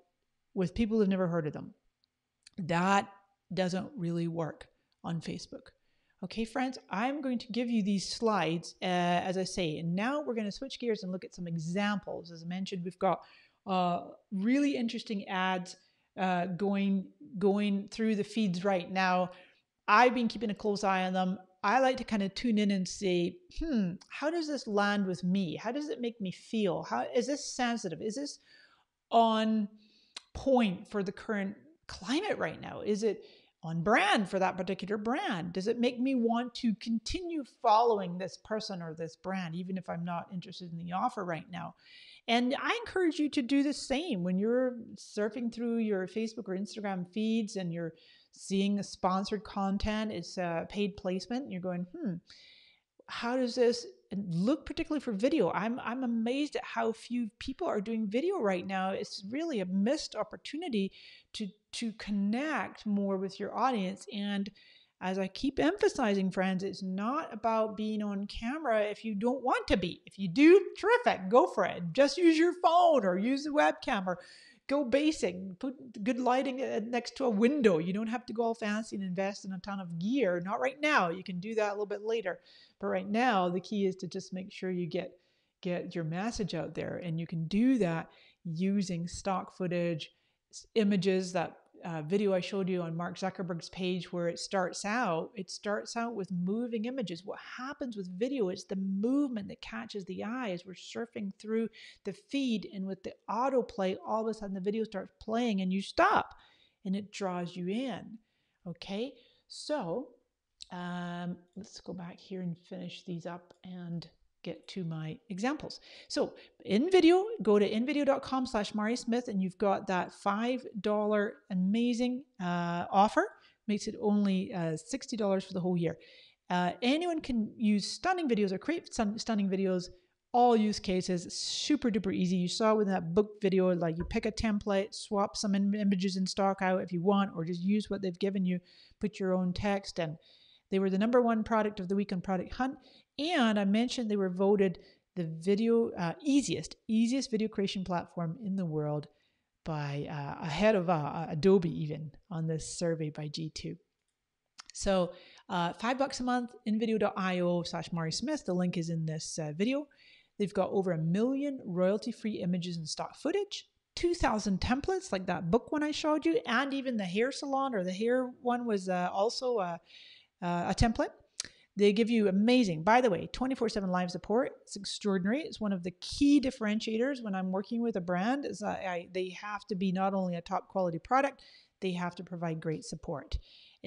A: with people who've never heard of them. That doesn't really work on Facebook. Okay, friends, I'm going to give you these slides, uh, as I say, and now we're going to switch gears and look at some examples. As I mentioned, we've got uh, really interesting ads uh, going going through the feeds right now. I've been keeping a close eye on them. I like to kind of tune in and say, hmm, how does this land with me? How does it make me feel? How is this sensitive? Is this on point for the current climate right now? Is it on brand for that particular brand? Does it make me want to continue following this person or this brand, even if I'm not interested in the offer right now? And I encourage you to do the same when you're surfing through your Facebook or Instagram feeds and you're seeing sponsored content, it's a paid placement, you're going, hmm, how does this look particularly for video? I'm I'm amazed at how few people are doing video right now. It's really a missed opportunity to to connect more with your audience and as I keep emphasizing, friends, it's not about being on camera if you don't want to be. If you do, terrific, go for it. Just use your phone or use the webcam or go basic, put good lighting uh, next to a window. You don't have to go all fancy and invest in a ton of gear. Not right now. You can do that a little bit later. But right now, the key is to just make sure you get get your message out there and you can do that using stock footage, images that uh, video I showed you on Mark Zuckerberg's page where it starts out, it starts out with moving images. What happens with video is the movement that catches the eye as we're surfing through the feed, and with the autoplay, all of a sudden the video starts playing and you stop and it draws you in. Okay, so um, let's go back here and finish these up and get to my examples. So InVideo, go to invideo.com slash Smith and you've got that $5 amazing uh, offer. Makes it only uh, $60 for the whole year. Uh, anyone can use stunning videos or create stun- stunning videos. All use cases, super duper easy. You saw with that book video, like you pick a template, swap some Im- images in stock out if you want, or just use what they've given you, put your own text in. They were the number one product of the week on Product Hunt. And I mentioned they were voted the video uh, easiest, easiest video creation platform in the world by uh, ahead of uh, Adobe even on this survey by G2. So uh, five bucks a month, invideo.io slash Mari Smith. The link is in this uh, video. They've got over a million royalty-free images and stock footage, 2,000 templates like that book one I showed you, and even the hair salon or the hair one was uh, also a, a template. They give you amazing, by the way, 24 7 live support. It's extraordinary. It's one of the key differentiators when I'm working with a brand is I, I, they have to be not only a top quality product, they have to provide great support.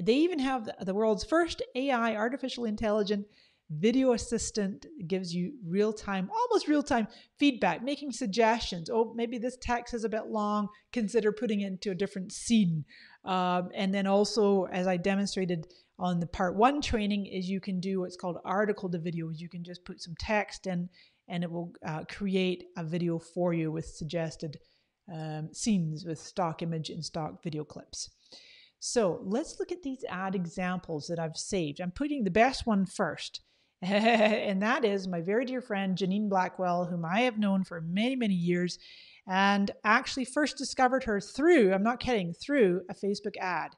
A: They even have the, world's first AI, artificial intelligent video assistant gives you real time, almost real time feedback, making suggestions. Oh, maybe this text is a bit long. Consider putting it into a different scene. Um, and then also, as I demonstrated on the part one training is you can do what's called article to videos. You can just put some text in and it will uh, create a video for you with suggested um, scenes with stock image and stock video clips. So let's look at these ad examples that I've saved. I'm putting the best one first. and that is my very dear friend Jeanine Blackwell, whom I have known for many, many years and actually first discovered her through, I'm not kidding, through a Facebook ad.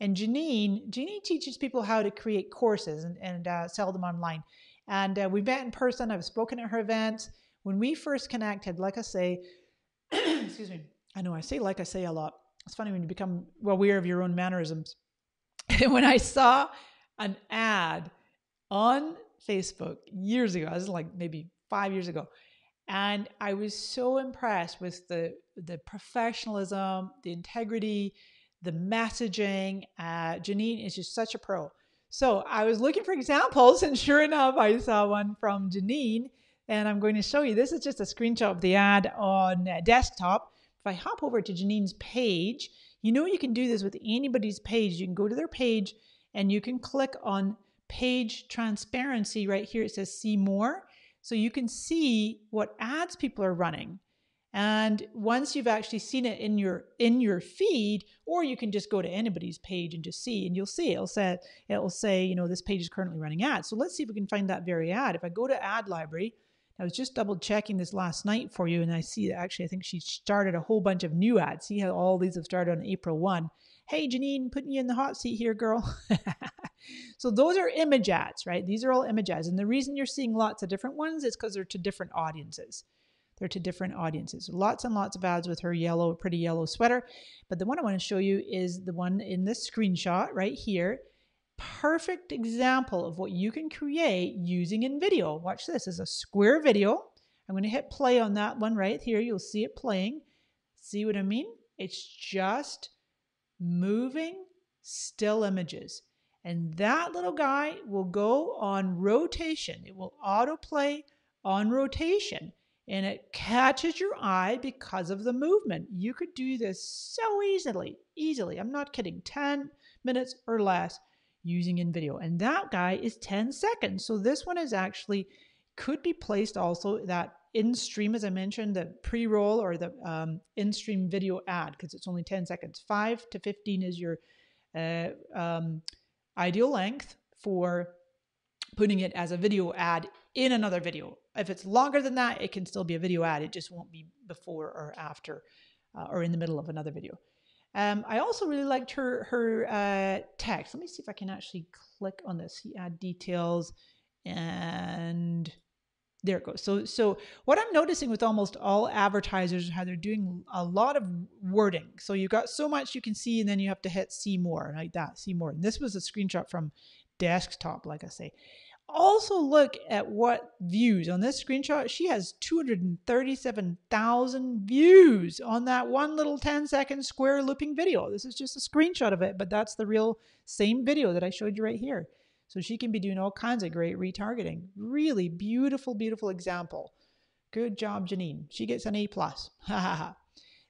A: And Jeanine, Jeanine teaches people how to create courses and, and uh, sell them online. And uh, we met in person. I've spoken at her events. When we first connected, like I say, excuse me, I know I say like I say a lot. It's funny when you become well aware of your own mannerisms. when I saw an ad on Facebook years ago, this is like maybe five years ago, and I was so impressed with the the professionalism, the integrity, the messaging. Uh, Jeanine is just such a pro. So I was looking for examples, and sure enough, I saw one from Jeanine, and I'm going to show you. This is just a screenshot of the ad on uh, desktop. If I hop over to Jeanine's page, you know you can do this with anybody's page. You can go to their page and you can click on page transparency right here. It says see more. So you can see what ads people are running. And once you've actually seen it in your in your feed, or you can just go to anybody's page and just see, and you'll see it'll say it'll say, you know, this page is currently running ads. So let's see if we can find that very ad. If I go to ad library, I was just double checking this last night for you, and I see that actually I think she started a whole bunch of new ads. See how all these have started on April 1. Hey Jeanine, putting you in the hot seat here, girl. so those are image ads, right? These are all image ads. And the reason you're seeing lots of different ones is because they're to different audiences. They're to different audiences. Lots and lots of ads with her yellow, pretty yellow sweater. But the one I want to show you is the one in this screenshot right here. perfect example of what you can create using InVideo. Watch this. This is a square video. I'm going to hit play on that one right here. You'll see it playing. See what I mean? It's just moving still images. And that little guy will go on rotation. It will autoplay on rotation and it catches your eye because of the movement. You could do this so easily, easily. I'm not kidding. 10 minutes or less using InVideo. And that guy is 10 seconds. So this one is actually could be placed also that in stream, as I mentioned, the pre roll or the um, in stream video ad because it's only 10 seconds. 5 to 15 is your uh, um, ideal length for putting it as a video ad in another video. If it's longer than that, it can still be a video ad. It just won't be before or after uh, or in the middle of another video. Um, I also really liked her her uh, text. Let me see if I can actually click on this. See add details and there it goes. So so what I'm noticing with almost all advertisers is how they're doing a lot of wording. So you've got so much you can see and then you have to hit see more like that, see more. And this was a screenshot from desktop, like I say. Also look at what views on this screenshot. She has 237,000 views on that one little 10 second square looping video. This is just a screenshot of it, but that's the real same video that I showed you right here. So she can be doing all kinds of great retargeting. Really beautiful, beautiful example. Good job, Jeanine. She gets an A plus.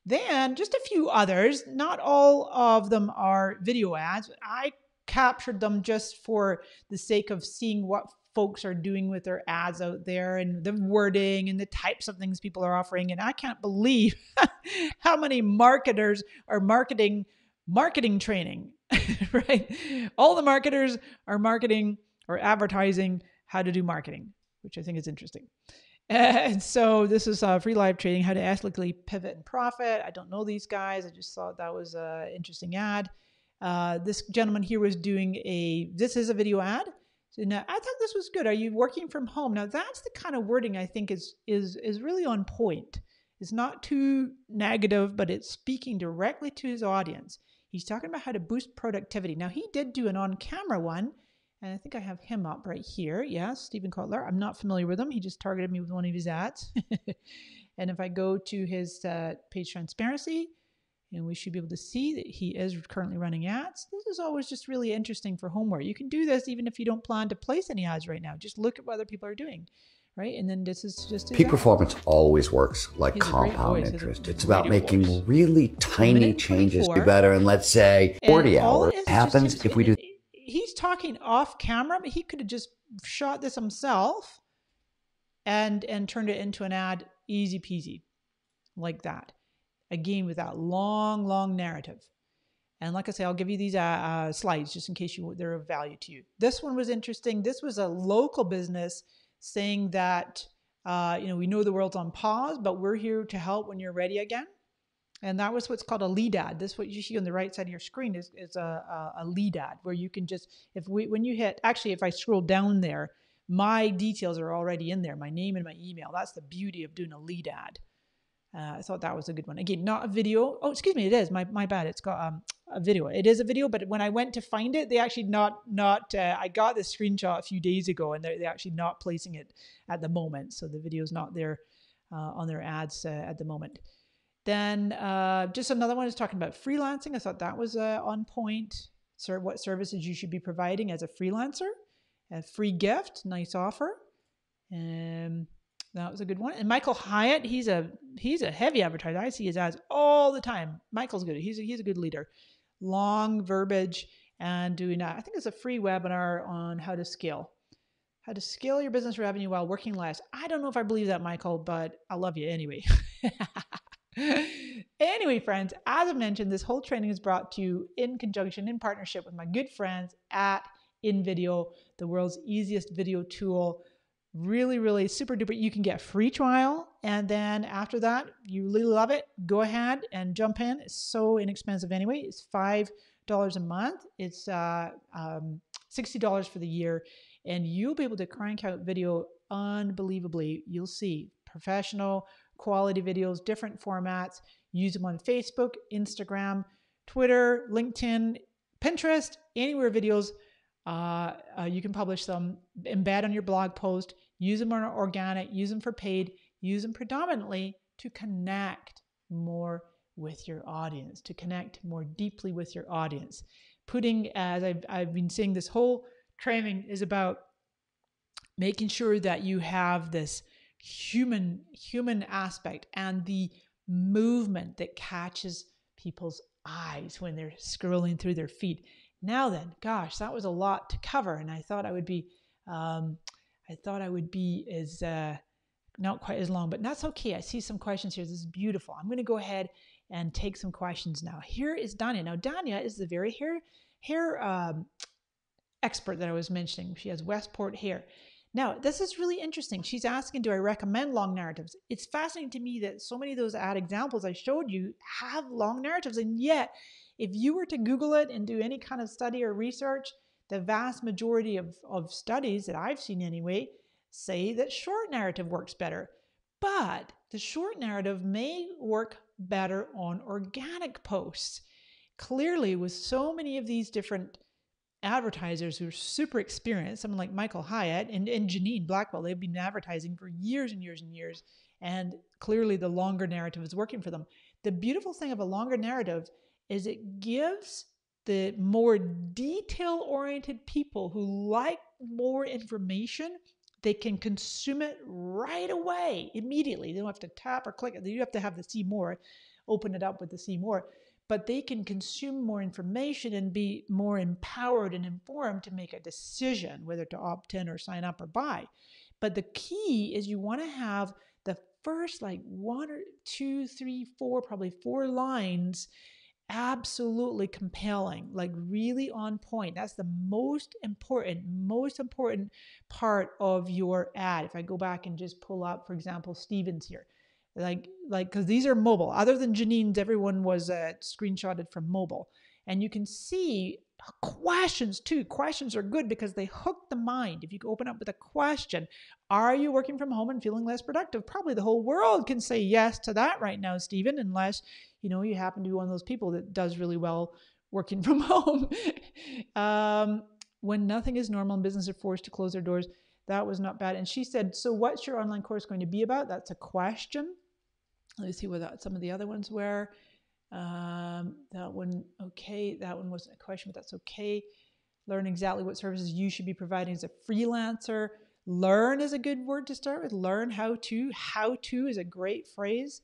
A: then just a few others. Not all of them are video ads. I captured them just for the sake of seeing what folks are doing with their ads out there and the wording and the types of things people are offering. And I can't believe how many marketers are marketing marketing training right? All the marketers are marketing or advertising how to do marketing, which I think is interesting. And so this is uh, free live trading, how to ethically pivot and profit. I don't know these guys. I just thought that was an interesting ad. Uh, this gentleman here was doing a, this is a video ad. So now I thought this was good. Are you working from home? Now that's the kind of wording I think is, is, is really on point. It's not too negative, but it's speaking directly to his audience. He's talking about how to boost productivity. Now, he did do an on camera one, and I think I have him up right here. Yes, Steven Kotler. I'm not familiar with him. He just targeted me with one of his ads. and if I go to his uh, page transparency, and we should be able to see that he is currently running ads. This is always just really interesting for homeware. You can do this even if you don't plan to place any ads right now. Just look at what other people are doing right? And then this is just
B: peak performance always works like He's compound interest. It's about making voice. really tiny changes to better. And let's say 40 hours happens just, if we do.
A: He's talking off camera, but he could have just shot this himself and and turned it into an ad easy peasy like that again with that long long narrative and like i say i'll give you these uh, uh, slides just in case you they're of value to you this one was interesting this was a local business saying that uh, you know we know the world's on pause, but we're here to help when you're ready again. And that was what's called a lead ad. This what you see on the right side of your screen is, is a, a, a lead ad where you can just if we when you hit actually if I scroll down there, my details are already in there, my name and my email. That's the beauty of doing a lead ad. Uh, I thought that was a good one. Again, not a video. Oh, excuse me, it is. My my bad. It's got um, a video. It is a video, but when I went to find it, they actually not not. Uh, I got this screenshot a few days ago, and they're, they're actually not placing it at the moment. So the video is not there uh, on their ads uh, at the moment. Then uh, just another one is talking about freelancing. I thought that was uh, on point. Sir, what services you should be providing as a freelancer? A free gift, nice offer. Um, that was a good one. And Michael Hyatt, he's a he's a heavy advertiser. I see his ads all the time. Michael's good. He's a, he's a good leader. Long verbiage and doing that. I think it's a free webinar on how to scale. How to scale your business revenue while working less. I don't know if I believe that, Michael, but I love you anyway. anyway, friends, as I mentioned, this whole training is brought to you in conjunction, in partnership with my good friends at InVideo, the world's easiest video tool really really super duper you can get free trial and then after that you really love it go ahead and jump in. It's so inexpensive anyway. It's five dollars a month. It's uh, um, $60 for the year and you'll be able to crank out video unbelievably. You'll see professional quality videos different formats. Use them on facebook instagram twitter linkedin pinterest anywhere videos Uh, uh, you can publish them, embed on your blog post, use them on organic, use them for paid, use them predominantly to connect more with your audience, to connect more deeply with your audience. Putting, as I've, I've been saying, this whole training is about making sure that you have this human human aspect and the movement that catches people's eyes when they're scrolling through their feed. Now then, gosh, that was a lot to cover, and I thought I would be, um, I thought I would be as uh, not quite as long, but that's okay. I see some questions here. This is beautiful. I'm going to go ahead and take some questions now. Here is Danya. Now, Danya is the very hair hair um, expert that I was mentioning. She has Westport hair. Now, this is really interesting. She's asking, do I recommend long narratives? It's fascinating to me that so many of those ad examples I showed you have long narratives. And yet, if you were to Google it and do any kind of study or research, the vast majority of, of studies that I've seen anyway say that short narrative works better. But the short narrative may work better on organic posts. Clearly, with so many of these different advertisers who are super experienced, someone like Michael Hyatt and, and Jeanine Blackwell, they've been advertising for years and years and years. And clearly, the longer narrative is working for them. The beautiful thing of a longer narrative is it gives the more detail oriented people who like more information they can consume it right away immediately. They don't have to tap or click it. You have to have the see more open it up with the see more. But they can consume more information and be more empowered and informed to make a decision whether to opt in or sign up or buy. But the key is you want to have the first like one or two, three, four, probably four lines absolutely compelling, like really on point. That's the most important, most important part of your ad. If I go back and just pull up, for example, Steven's here like like because these are mobile other than jeanine's everyone was uh, screenshotted from mobile and you can see questions too. Questions are good because they hook the mind. If you open up with a question are you working from home and feeling less productive? Probably the whole world can say yes to that right now steven unless you know you happen to be one of those people that does really well working from home. Um, when nothing is normal and businesses are forced to close their doors that was not bad. And she said so what's your online course going to be about? That's a question. Let me see what that, some of the other ones were. Um, that one, okay. That one wasn't a question, but that's okay. Learn exactly what services you should be providing as a freelancer. Learn is a good word to start with. Learn how to. How to is a great phrase.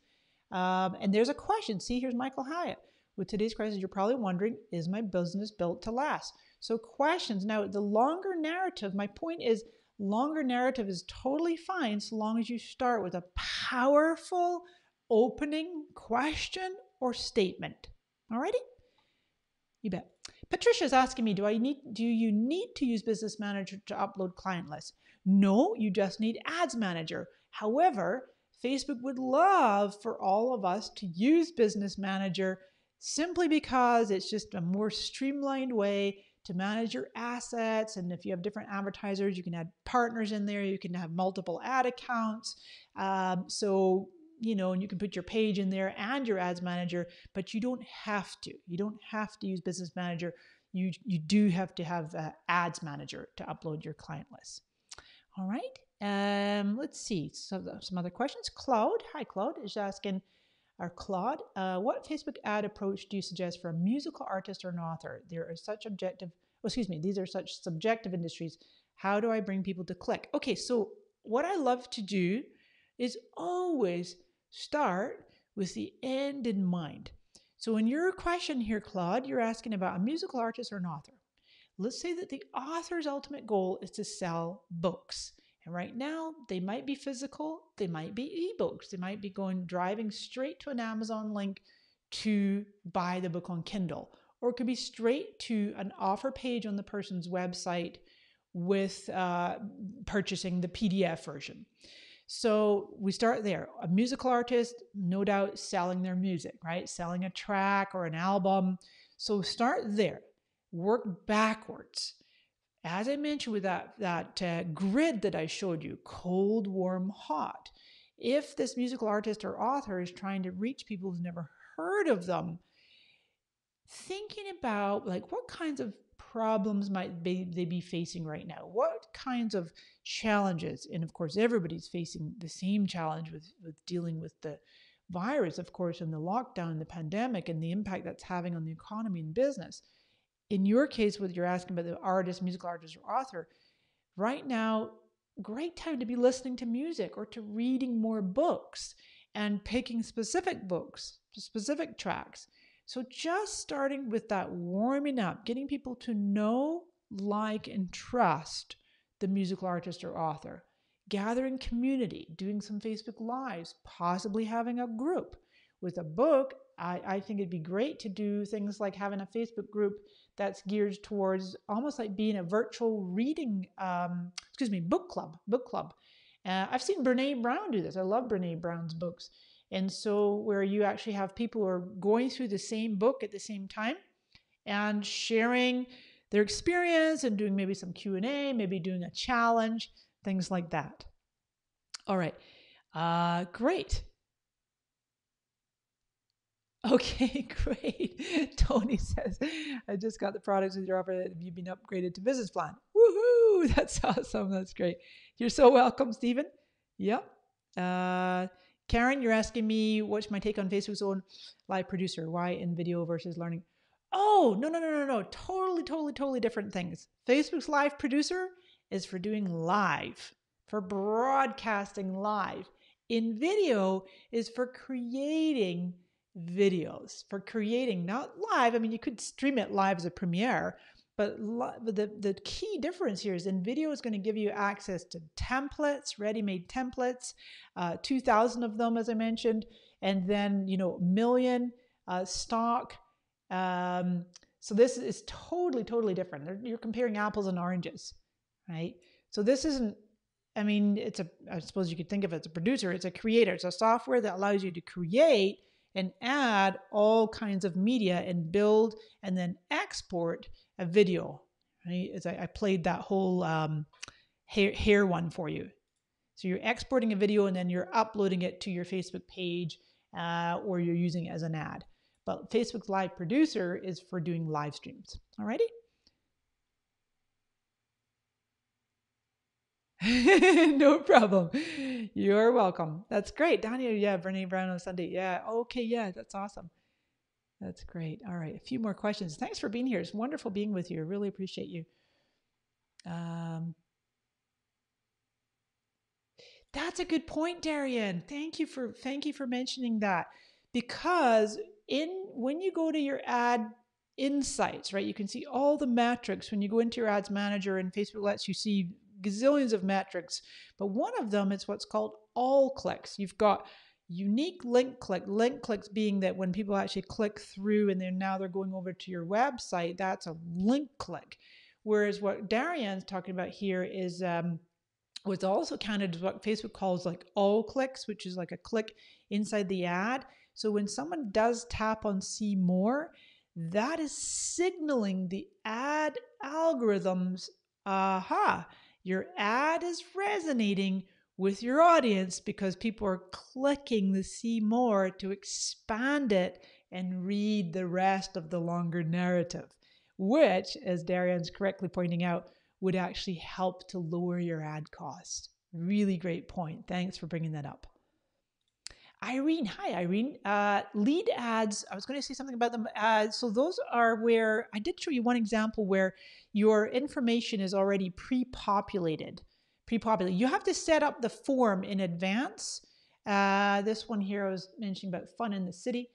A: Um, and there's a question. See, here's Michael Hyatt. With today's crisis, you're probably wondering, is my business built to last? So, questions. Now, the longer narrative, my point is, longer narrative is totally fine so long as you start with a powerful, opening question or statement. Alrighty? You bet. Patricia's asking me, do I need do you need to use Business Manager to upload client lists? No, you just need Ads Manager. However, Facebook would love for all of us to use Business Manager simply because it's just a more streamlined way to manage your assets. And if you have different advertisers, you can add partners in there, you can have multiple ad accounts. Um, so you know, and you can put your page in there and your ads manager, but you don't have to. You don't have to use business manager. You, you do have to have ads manager to upload your client list. All right. Um, let's see. So some other questions. Claude, hi Claude, is asking, our Claude, uh, what Facebook ad approach do you suggest for a musical artist or an author? There are such objective, oh, excuse me, these are such subjective industries. How do I bring people to click? Okay, so what I love to do is always Start with the end in mind. So, in your question here, Claude, you're asking about a musical artist or an author. Let's say that the author's ultimate goal is to sell books. And right now, they might be physical, they might be ebooks, they might be going driving straight to an Amazon link to buy the book on Kindle, or it could be straight to an offer page on the person's website with uh, purchasing the PDF version. So we start there. A musical artist, no doubt, selling their music, right? Selling a track or an album. So start there. Work backwards. As I mentioned with that, that uh, grid that I showed you cold, warm, hot. If this musical artist or author is trying to reach people who've never heard of them, thinking about like what kinds of problems might be, they be facing right now? What kinds of challenges? And of course, everybody's facing the same challenge with, with dealing with the virus, of course, and the lockdown, the pandemic, and the impact that's having on the economy and business. In your case, what you're asking about the artist, musical artist, or author, right now, great time to be listening to music or to reading more books and picking specific books, specific tracks so just starting with that warming up, getting people to know, like, and trust the musical artist or author, gathering community, doing some Facebook Lives, possibly having a group. With a book, I, I think it'd be great to do things like having a Facebook group that's geared towards almost like being a virtual reading, um, excuse me, book club, book club. Uh, I've seen Brene Brown do this. I love Brene Brown's books. And so, where you actually have people who are going through the same book at the same time and sharing their experience and doing maybe some Q&A, maybe doing a challenge, things like that. All right. Uh, great. Okay, great. Tony says, I just got the products with your offer. Have you been upgraded to business plan? Woohoo! That's awesome. That's great. You're so welcome, Stephen. Yep. Uh, Karen, you're asking me what's my take on Facebook's own live producer? Why InVideo versus learning? Oh, no, no, no, no, no. Totally, totally, totally different things. Facebook's live producer is for doing live, for broadcasting live. InVideo is for creating videos, for creating not live. I mean, you could stream it live as a premiere, but the, the key difference here is InVideo is going to give you access to templates, ready-made templates, uh, 2,000 of them, as I mentioned, and then, you know, million uh, stock. Um, so this is totally, totally different. You're comparing apples and oranges, right? So this isn't, I mean, it's a, I suppose you could think of it as a producer. It's a creator. It's a software that allows you to create and add all kinds of media and build and then export a video. Right? As I, I played that whole um, hair, hair one for you. So you're exporting a video and then you're uploading it to your Facebook page uh, or you're using it as an ad. But Facebook Live Producer is for doing live streams. Alrighty? no problem. You're welcome. That's great. Daniel, yeah, Brene Brown on Sunday. Yeah. Okay, yeah, that's awesome. That's great. All right, a few more questions. Thanks for being here. It's wonderful being with you. I really appreciate you. Um, that's a good point, Darian. Thank you for thank you for mentioning that. Because in when you go to your ad insights, right, you can see all the metrics when you go into your ads manager and Facebook lets you see gazillions of metrics. But one of them is what's called all clicks. You've got unique link click link clicks being that when people actually click through and then now they're going over to your website that's a link click. Whereas what darian's talking about here is um, what's also counted as what facebook calls like all clicks which is like a click inside the ad. So when someone does tap on see more that is signaling the ad algorithms aha your ad is resonating with your audience because people are clicking the see more to expand it and read the rest of the longer narrative, which, as Darian's correctly pointing out, would actually help to lower your ad cost. Really great point. Thanks for bringing that up. Irene, hi Irene. Uh, lead ads, I was going to say something about them. Uh, so, those are where I did show you one example where your information is already pre populated pre-populated. You have to set up the form in advance. Uh, this one here I was mentioning about fun in the city.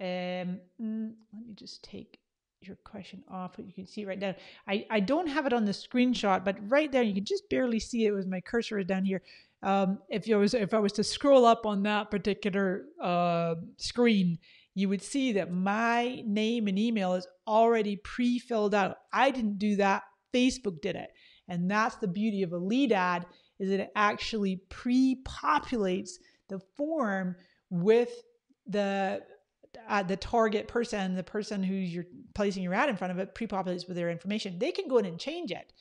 A: Um, mm, let me just take your question off. You can see right now. I, I don't have it on the screenshot, but right there you can just barely see it with my cursor down here. Um, if you was if I was to scroll up on that particular uh, screen, you would see that my name and email is already pre-filled out. I didn't do that. Facebook did it. And that's the beauty of a lead ad is that it actually pre-populates the form with the uh, the target person, the person who you're placing your ad in front of it, pre-populates with their information. They can go in and change it,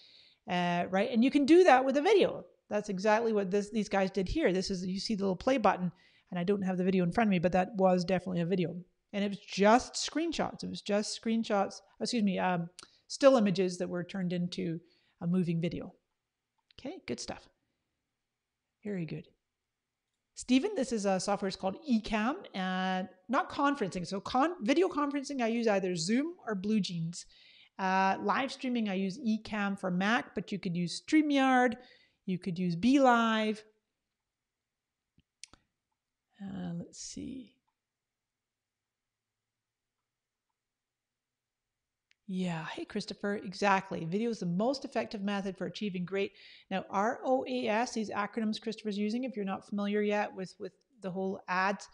A: uh, right? And you can do that with a video. That's exactly what this these guys did here. This is you see the little play button, and I don't have the video in front of me, but that was definitely a video, and it was just screenshots. It was just screenshots. Excuse me, um, still images that were turned into a moving video. Okay, good stuff. Very good. Stephen, this is a software it's called Ecamm and not conferencing. So con- video conferencing, I use either Zoom or BlueJeans. Uh, live streaming, I use Ecamm for Mac, but you could use StreamYard, you could use BeLive. Uh, let's see. Yeah. Hey, Christopher. Exactly. Video is the most effective method for achieving great. Now, ROAS, these acronyms Christopher's using, if you're not familiar yet with, with the whole ads,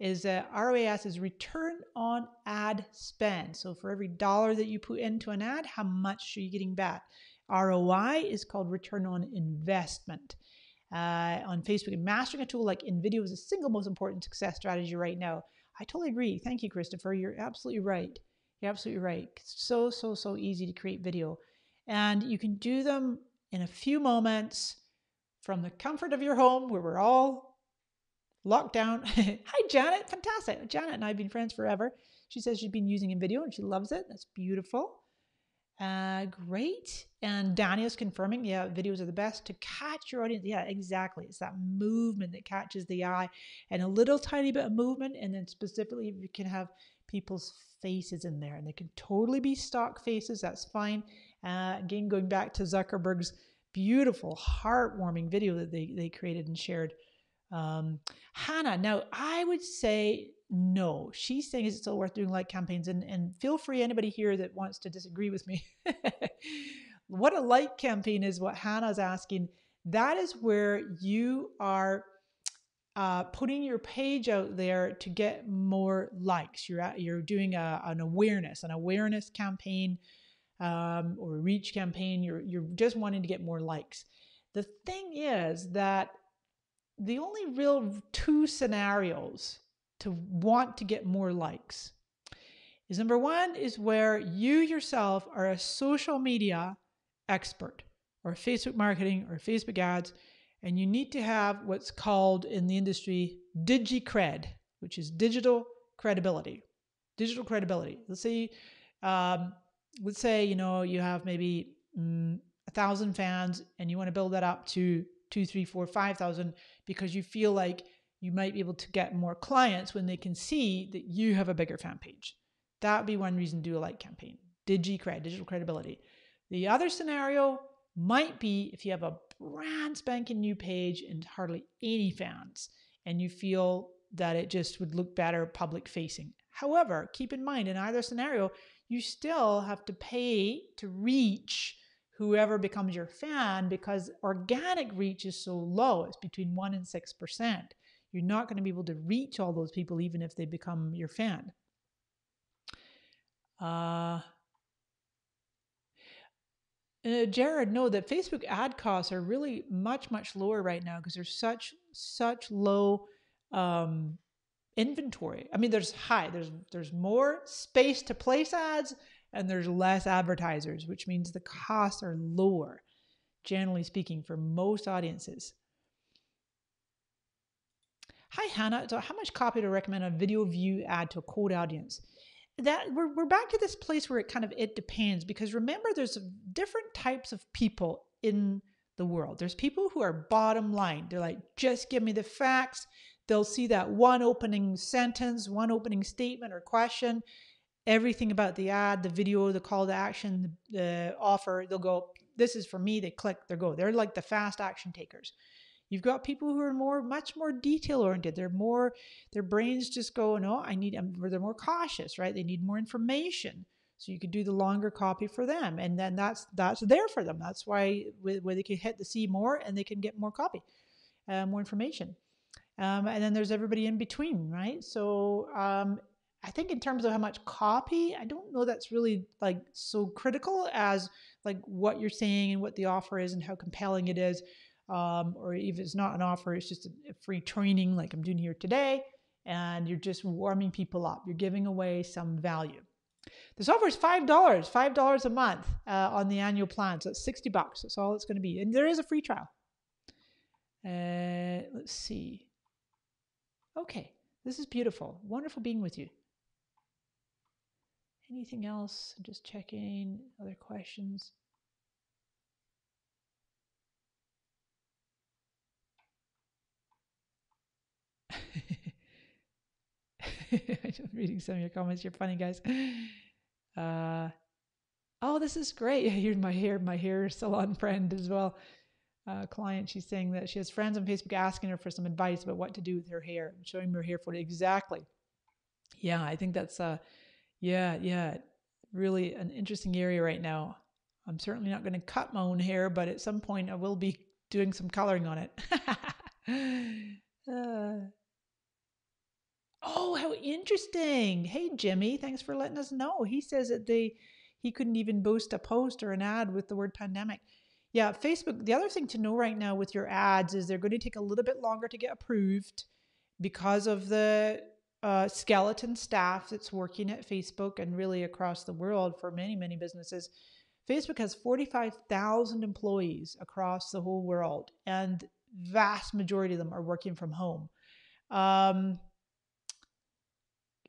A: is uh, ROAS is return on ad spend. So for every dollar that you put into an ad, how much are you getting back? ROI is called return on investment. Uh, on Facebook, and mastering a tool like InVideo is the single most important success strategy right now. I totally agree. Thank you, Christopher. You're absolutely right. You're absolutely right. So, so, so easy to create video. And you can do them in a few moments from the comfort of your home where we're all locked down. Hi, Janet. Fantastic. Janet and I have been friends forever. She says she's been using InVideo and she loves it. That's beautiful. Uh, great. And Daniel's confirming, yeah, videos are the best to catch your audience. Yeah, exactly. It's that movement that catches the eye and a little tiny bit of movement. And then specifically, if you can have people's faces in there and they can totally be stock faces that's fine. Uh, again going back to zuckerberg's beautiful heartwarming video that they, they created and shared. Um, hannah now i would say no. She's saying is it still worth doing like campaigns? And, and feel free anybody here that wants to disagree with me. What a like campaign is what hannah's asking. That is where you are uh, putting your page out there to get more likes. You're at, you're doing a, an awareness, an awareness campaign, um, or reach campaign. You're you're just wanting to get more likes. The thing is that the only real two scenarios to want to get more likes is number one is where you yourself are a social media expert or Facebook marketing or Facebook ads and you need to have what's called in the industry DigiCred, which is digital credibility. Digital credibility. Let's say, um, let's say you know you have maybe mm, a thousand fans, and you want to build that up to two, three, four, five thousand because you feel like you might be able to get more clients when they can see that you have a bigger fan page. That would be one reason to do a like campaign. DigiCred, digital credibility. The other scenario might be if you have a brand spanking new page and hardly any fans, and you feel that it just would look better public facing. However, keep in mind in either scenario, you still have to pay to reach whoever becomes your fan because organic reach is so low. It's between 1 and 6%. You're not going to be able to reach all those people even if they become your fan. Uh, uh, Jared, no, that Facebook ad costs are really much much lower right now because there's such such low um, inventory. I mean, there's high. There's there's more space to place ads, and there's less advertisers, which means the costs are lower, generally speaking, for most audiences. Hi Hannah. So, how much copy to recommend a video view ad to a cold audience? That we're, we're back to this place where it kind of it depends because remember there's different types of people in the world. There's people who are bottom line. They're like just give me the facts. They'll see that one opening sentence one opening statement or question everything about the ad the video the call to action the, the offer. They'll go this is for me. They click they go. They're like the fast action takers You've got people who are more, much more detail oriented. They're more, their brains just go, no, I need, um, they're more cautious, right? They need more information. So you could do the longer copy for them, and then that's that's there for them. That's why where they can hit the see more and they can get more copy, uh, more information. Um, and then there's everybody in between, right? So um, I think in terms of how much copy, I don't know that's really like so critical as like what you're saying and what the offer is and how compelling it is um, or if it's not an offer, it's just a, free training like I'm doing here today, and you're just warming people up. You're giving away some value. This offer is five dollars, five dollars a month uh, on the annual plan. So it's sixty bucks. That's all it's going to be, and there is a free trial. Uh, let's see. Okay, this is beautiful. Wonderful being with you. Anything else? Just checking other questions. I'm reading some of your comments. You're funny, guys. Uh, oh, this is great. Here's my hair, my hair salon friend as well. Uh, client, she's saying that she has friends on Facebook asking her for some advice about what to do with her hair, showing her hair for it. Exactly. Yeah, I think that's uh, yeah, yeah, really an interesting area right now. I'm certainly not going to cut my own hair, but at some point I will be doing some coloring on it. uh, Oh, how interesting. Hey, Jimmy, thanks for letting us know. He says that they he couldn't even boost a post or an ad with the word pandemic. Yeah, Facebook, the other thing to know right now with your ads is they're going to take a little bit longer to get approved because of the uh, skeleton staff that's working at Facebook and really across the world for many, many businesses. Facebook has 45,000 employees across the whole world, and vast majority of them are working from home. Um,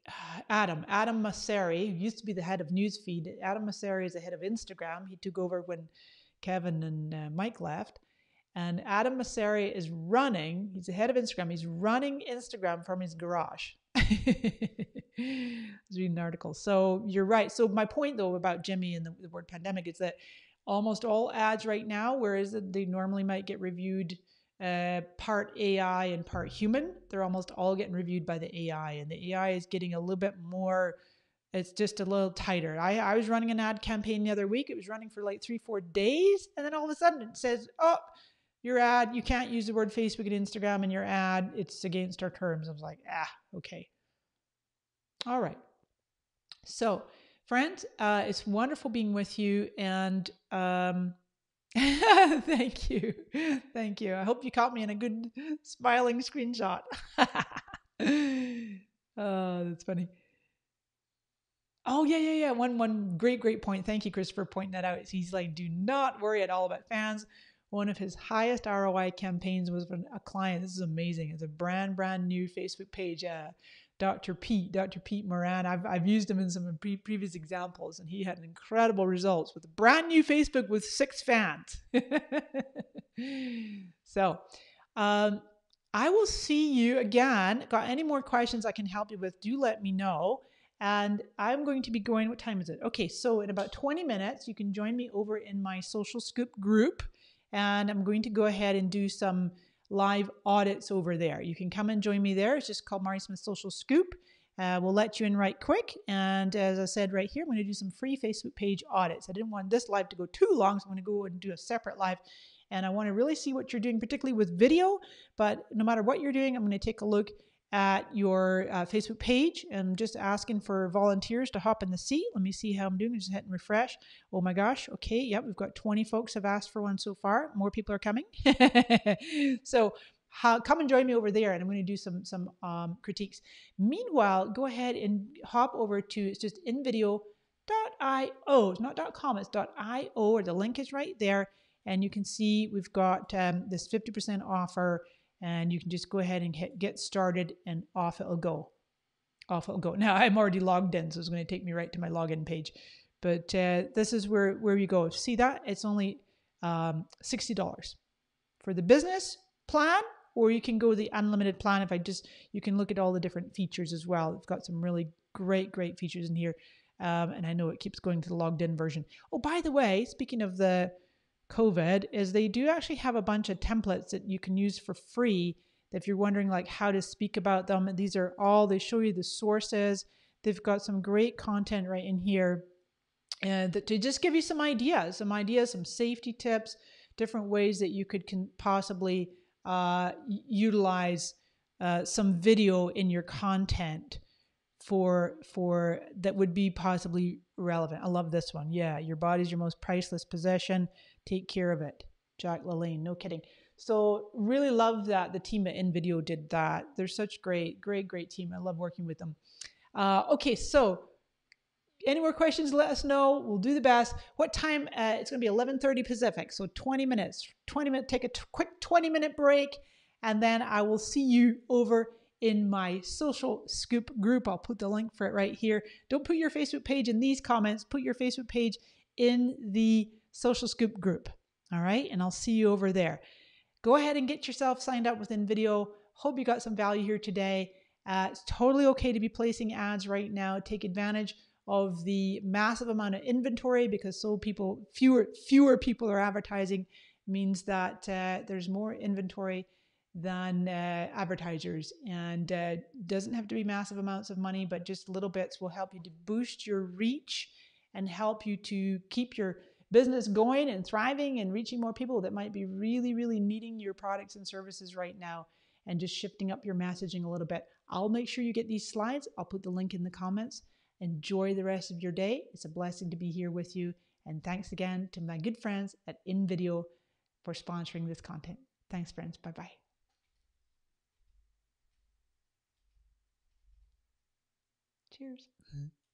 A: Adam, Adam Mosseri, who used to be the head of Newsfeed. Adam Mosseri is the head of Instagram. He took over when Kevin and uh, Mike left. And Adam Mosseri is running, he's the head of Instagram, he's running Instagram from his garage. Reading an article. So you're right. So my point though about Jimmy and the, the word pandemic is that almost all ads right now, whereas they normally might get reviewed uh, part AI and part human. They're almost all getting reviewed by the AI, and the AI is getting a little bit more. It's just a little tighter. I, I was running an ad campaign the other week. It was running for like three, four days, and then all of a sudden it says, "Oh, your ad, you can't use the word Facebook and Instagram in your ad. It's against our terms." I was like, "Ah, okay, all right." So, friends, uh, it's wonderful being with you, and um, Thank you. Thank you. I hope you caught me in a good smiling screenshot. oh, that's funny. Oh yeah, yeah, yeah. One one great, great point. Thank you, Chris, for pointing that out. He's like, do not worry at all about fans. One of his highest ROI campaigns was for a client. This is amazing. It's a brand, brand new Facebook page. Uh, Dr. Pete, Dr. Pete Moran. I've, I've used him in some pre- previous examples, and he had incredible results with a brand new Facebook with six fans. so, um, I will see you again. Got any more questions I can help you with? Do let me know. And I'm going to be going. What time is it? Okay, so in about 20 minutes, you can join me over in my social scoop group. And I'm going to go ahead and do some live audits over there. You can come and join me there. It's just called Mari Smith Social Scoop. Uh, we'll let you in right quick. And as I said right here, I'm going to do some free Facebook page audits. I didn't want this live to go too long, so I'm going to go and do a separate live. And I want to really see what you're doing, particularly with video. But no matter what you're doing, I'm going to take a look at your uh, Facebook page and just asking for volunteers to hop in the seat. Let me see how I'm doing. Just hitting refresh. Oh my gosh. Okay. Yep. We've got 20 folks have asked for one so far. More people are coming. so how, come and join me over there and I'm going to do some, some um, critiques. Meanwhile, go ahead and hop over to, it's just invideo.io. It's not .com, it's .io or the link is right there. And you can see we've got um, this 50% offer and you can just go ahead and hit get started and off it'll go. Off it'll go. Now I'm already logged in, so it's going to take me right to my login page. But uh, this is where, where you go. See that? It's only um, $60 for the business plan, or you can go the unlimited plan. If I just, you can look at all the different features as well. It's got some really great, great features in here. Um, and I know it keeps going to the logged in version. Oh, by the way, speaking of the COVID is they do actually have a bunch of templates that you can use for free. If you're wondering like how to speak about them, these are all they show you the sources. They've got some great content right in here, and to just give you some ideas, some ideas, some safety tips, different ways that you could can possibly uh, utilize uh, some video in your content for for that would be possibly relevant. I love this one. Yeah, your body's your most priceless possession. Take care of it. Jack LaLanne, no kidding. So really love that the team at InVideo did that. They're such great, great, great team. I love working with them. Uh, okay, so any more questions? Let us know. We'll do the best. What time? Uh, it's going to be 11:30 Pacific, so 20 minutes. 20 minute. Take a quick 20 minute break, and then I will see you over in my social scoop group. I'll put the link for it right here. Don't put your Facebook page in these comments, put your Facebook page in the social scoop group. All right. And I'll see you over there. Go ahead and get yourself signed up with InVideo. Hope you got some value here today. Uh, it's totally okay to be placing ads right now. Take advantage of the massive amount of inventory because so people fewer fewer people are advertising means that uh, there's more inventory than uh, advertisers and uh, doesn't have to be massive amounts of money but just little bits will help you to boost your reach and help you to keep your business going and thriving and reaching more people that might be really really needing your products and services right now and just shifting up your messaging a little bit. I'll make sure you get these slides. I'll put the link in the comments. Enjoy the rest of your day. It's a blessing to be here with you. And thanks again to my good friends at InVideo for sponsoring this content. Thanks friends. Bye bye Cheers. Mm-hmm.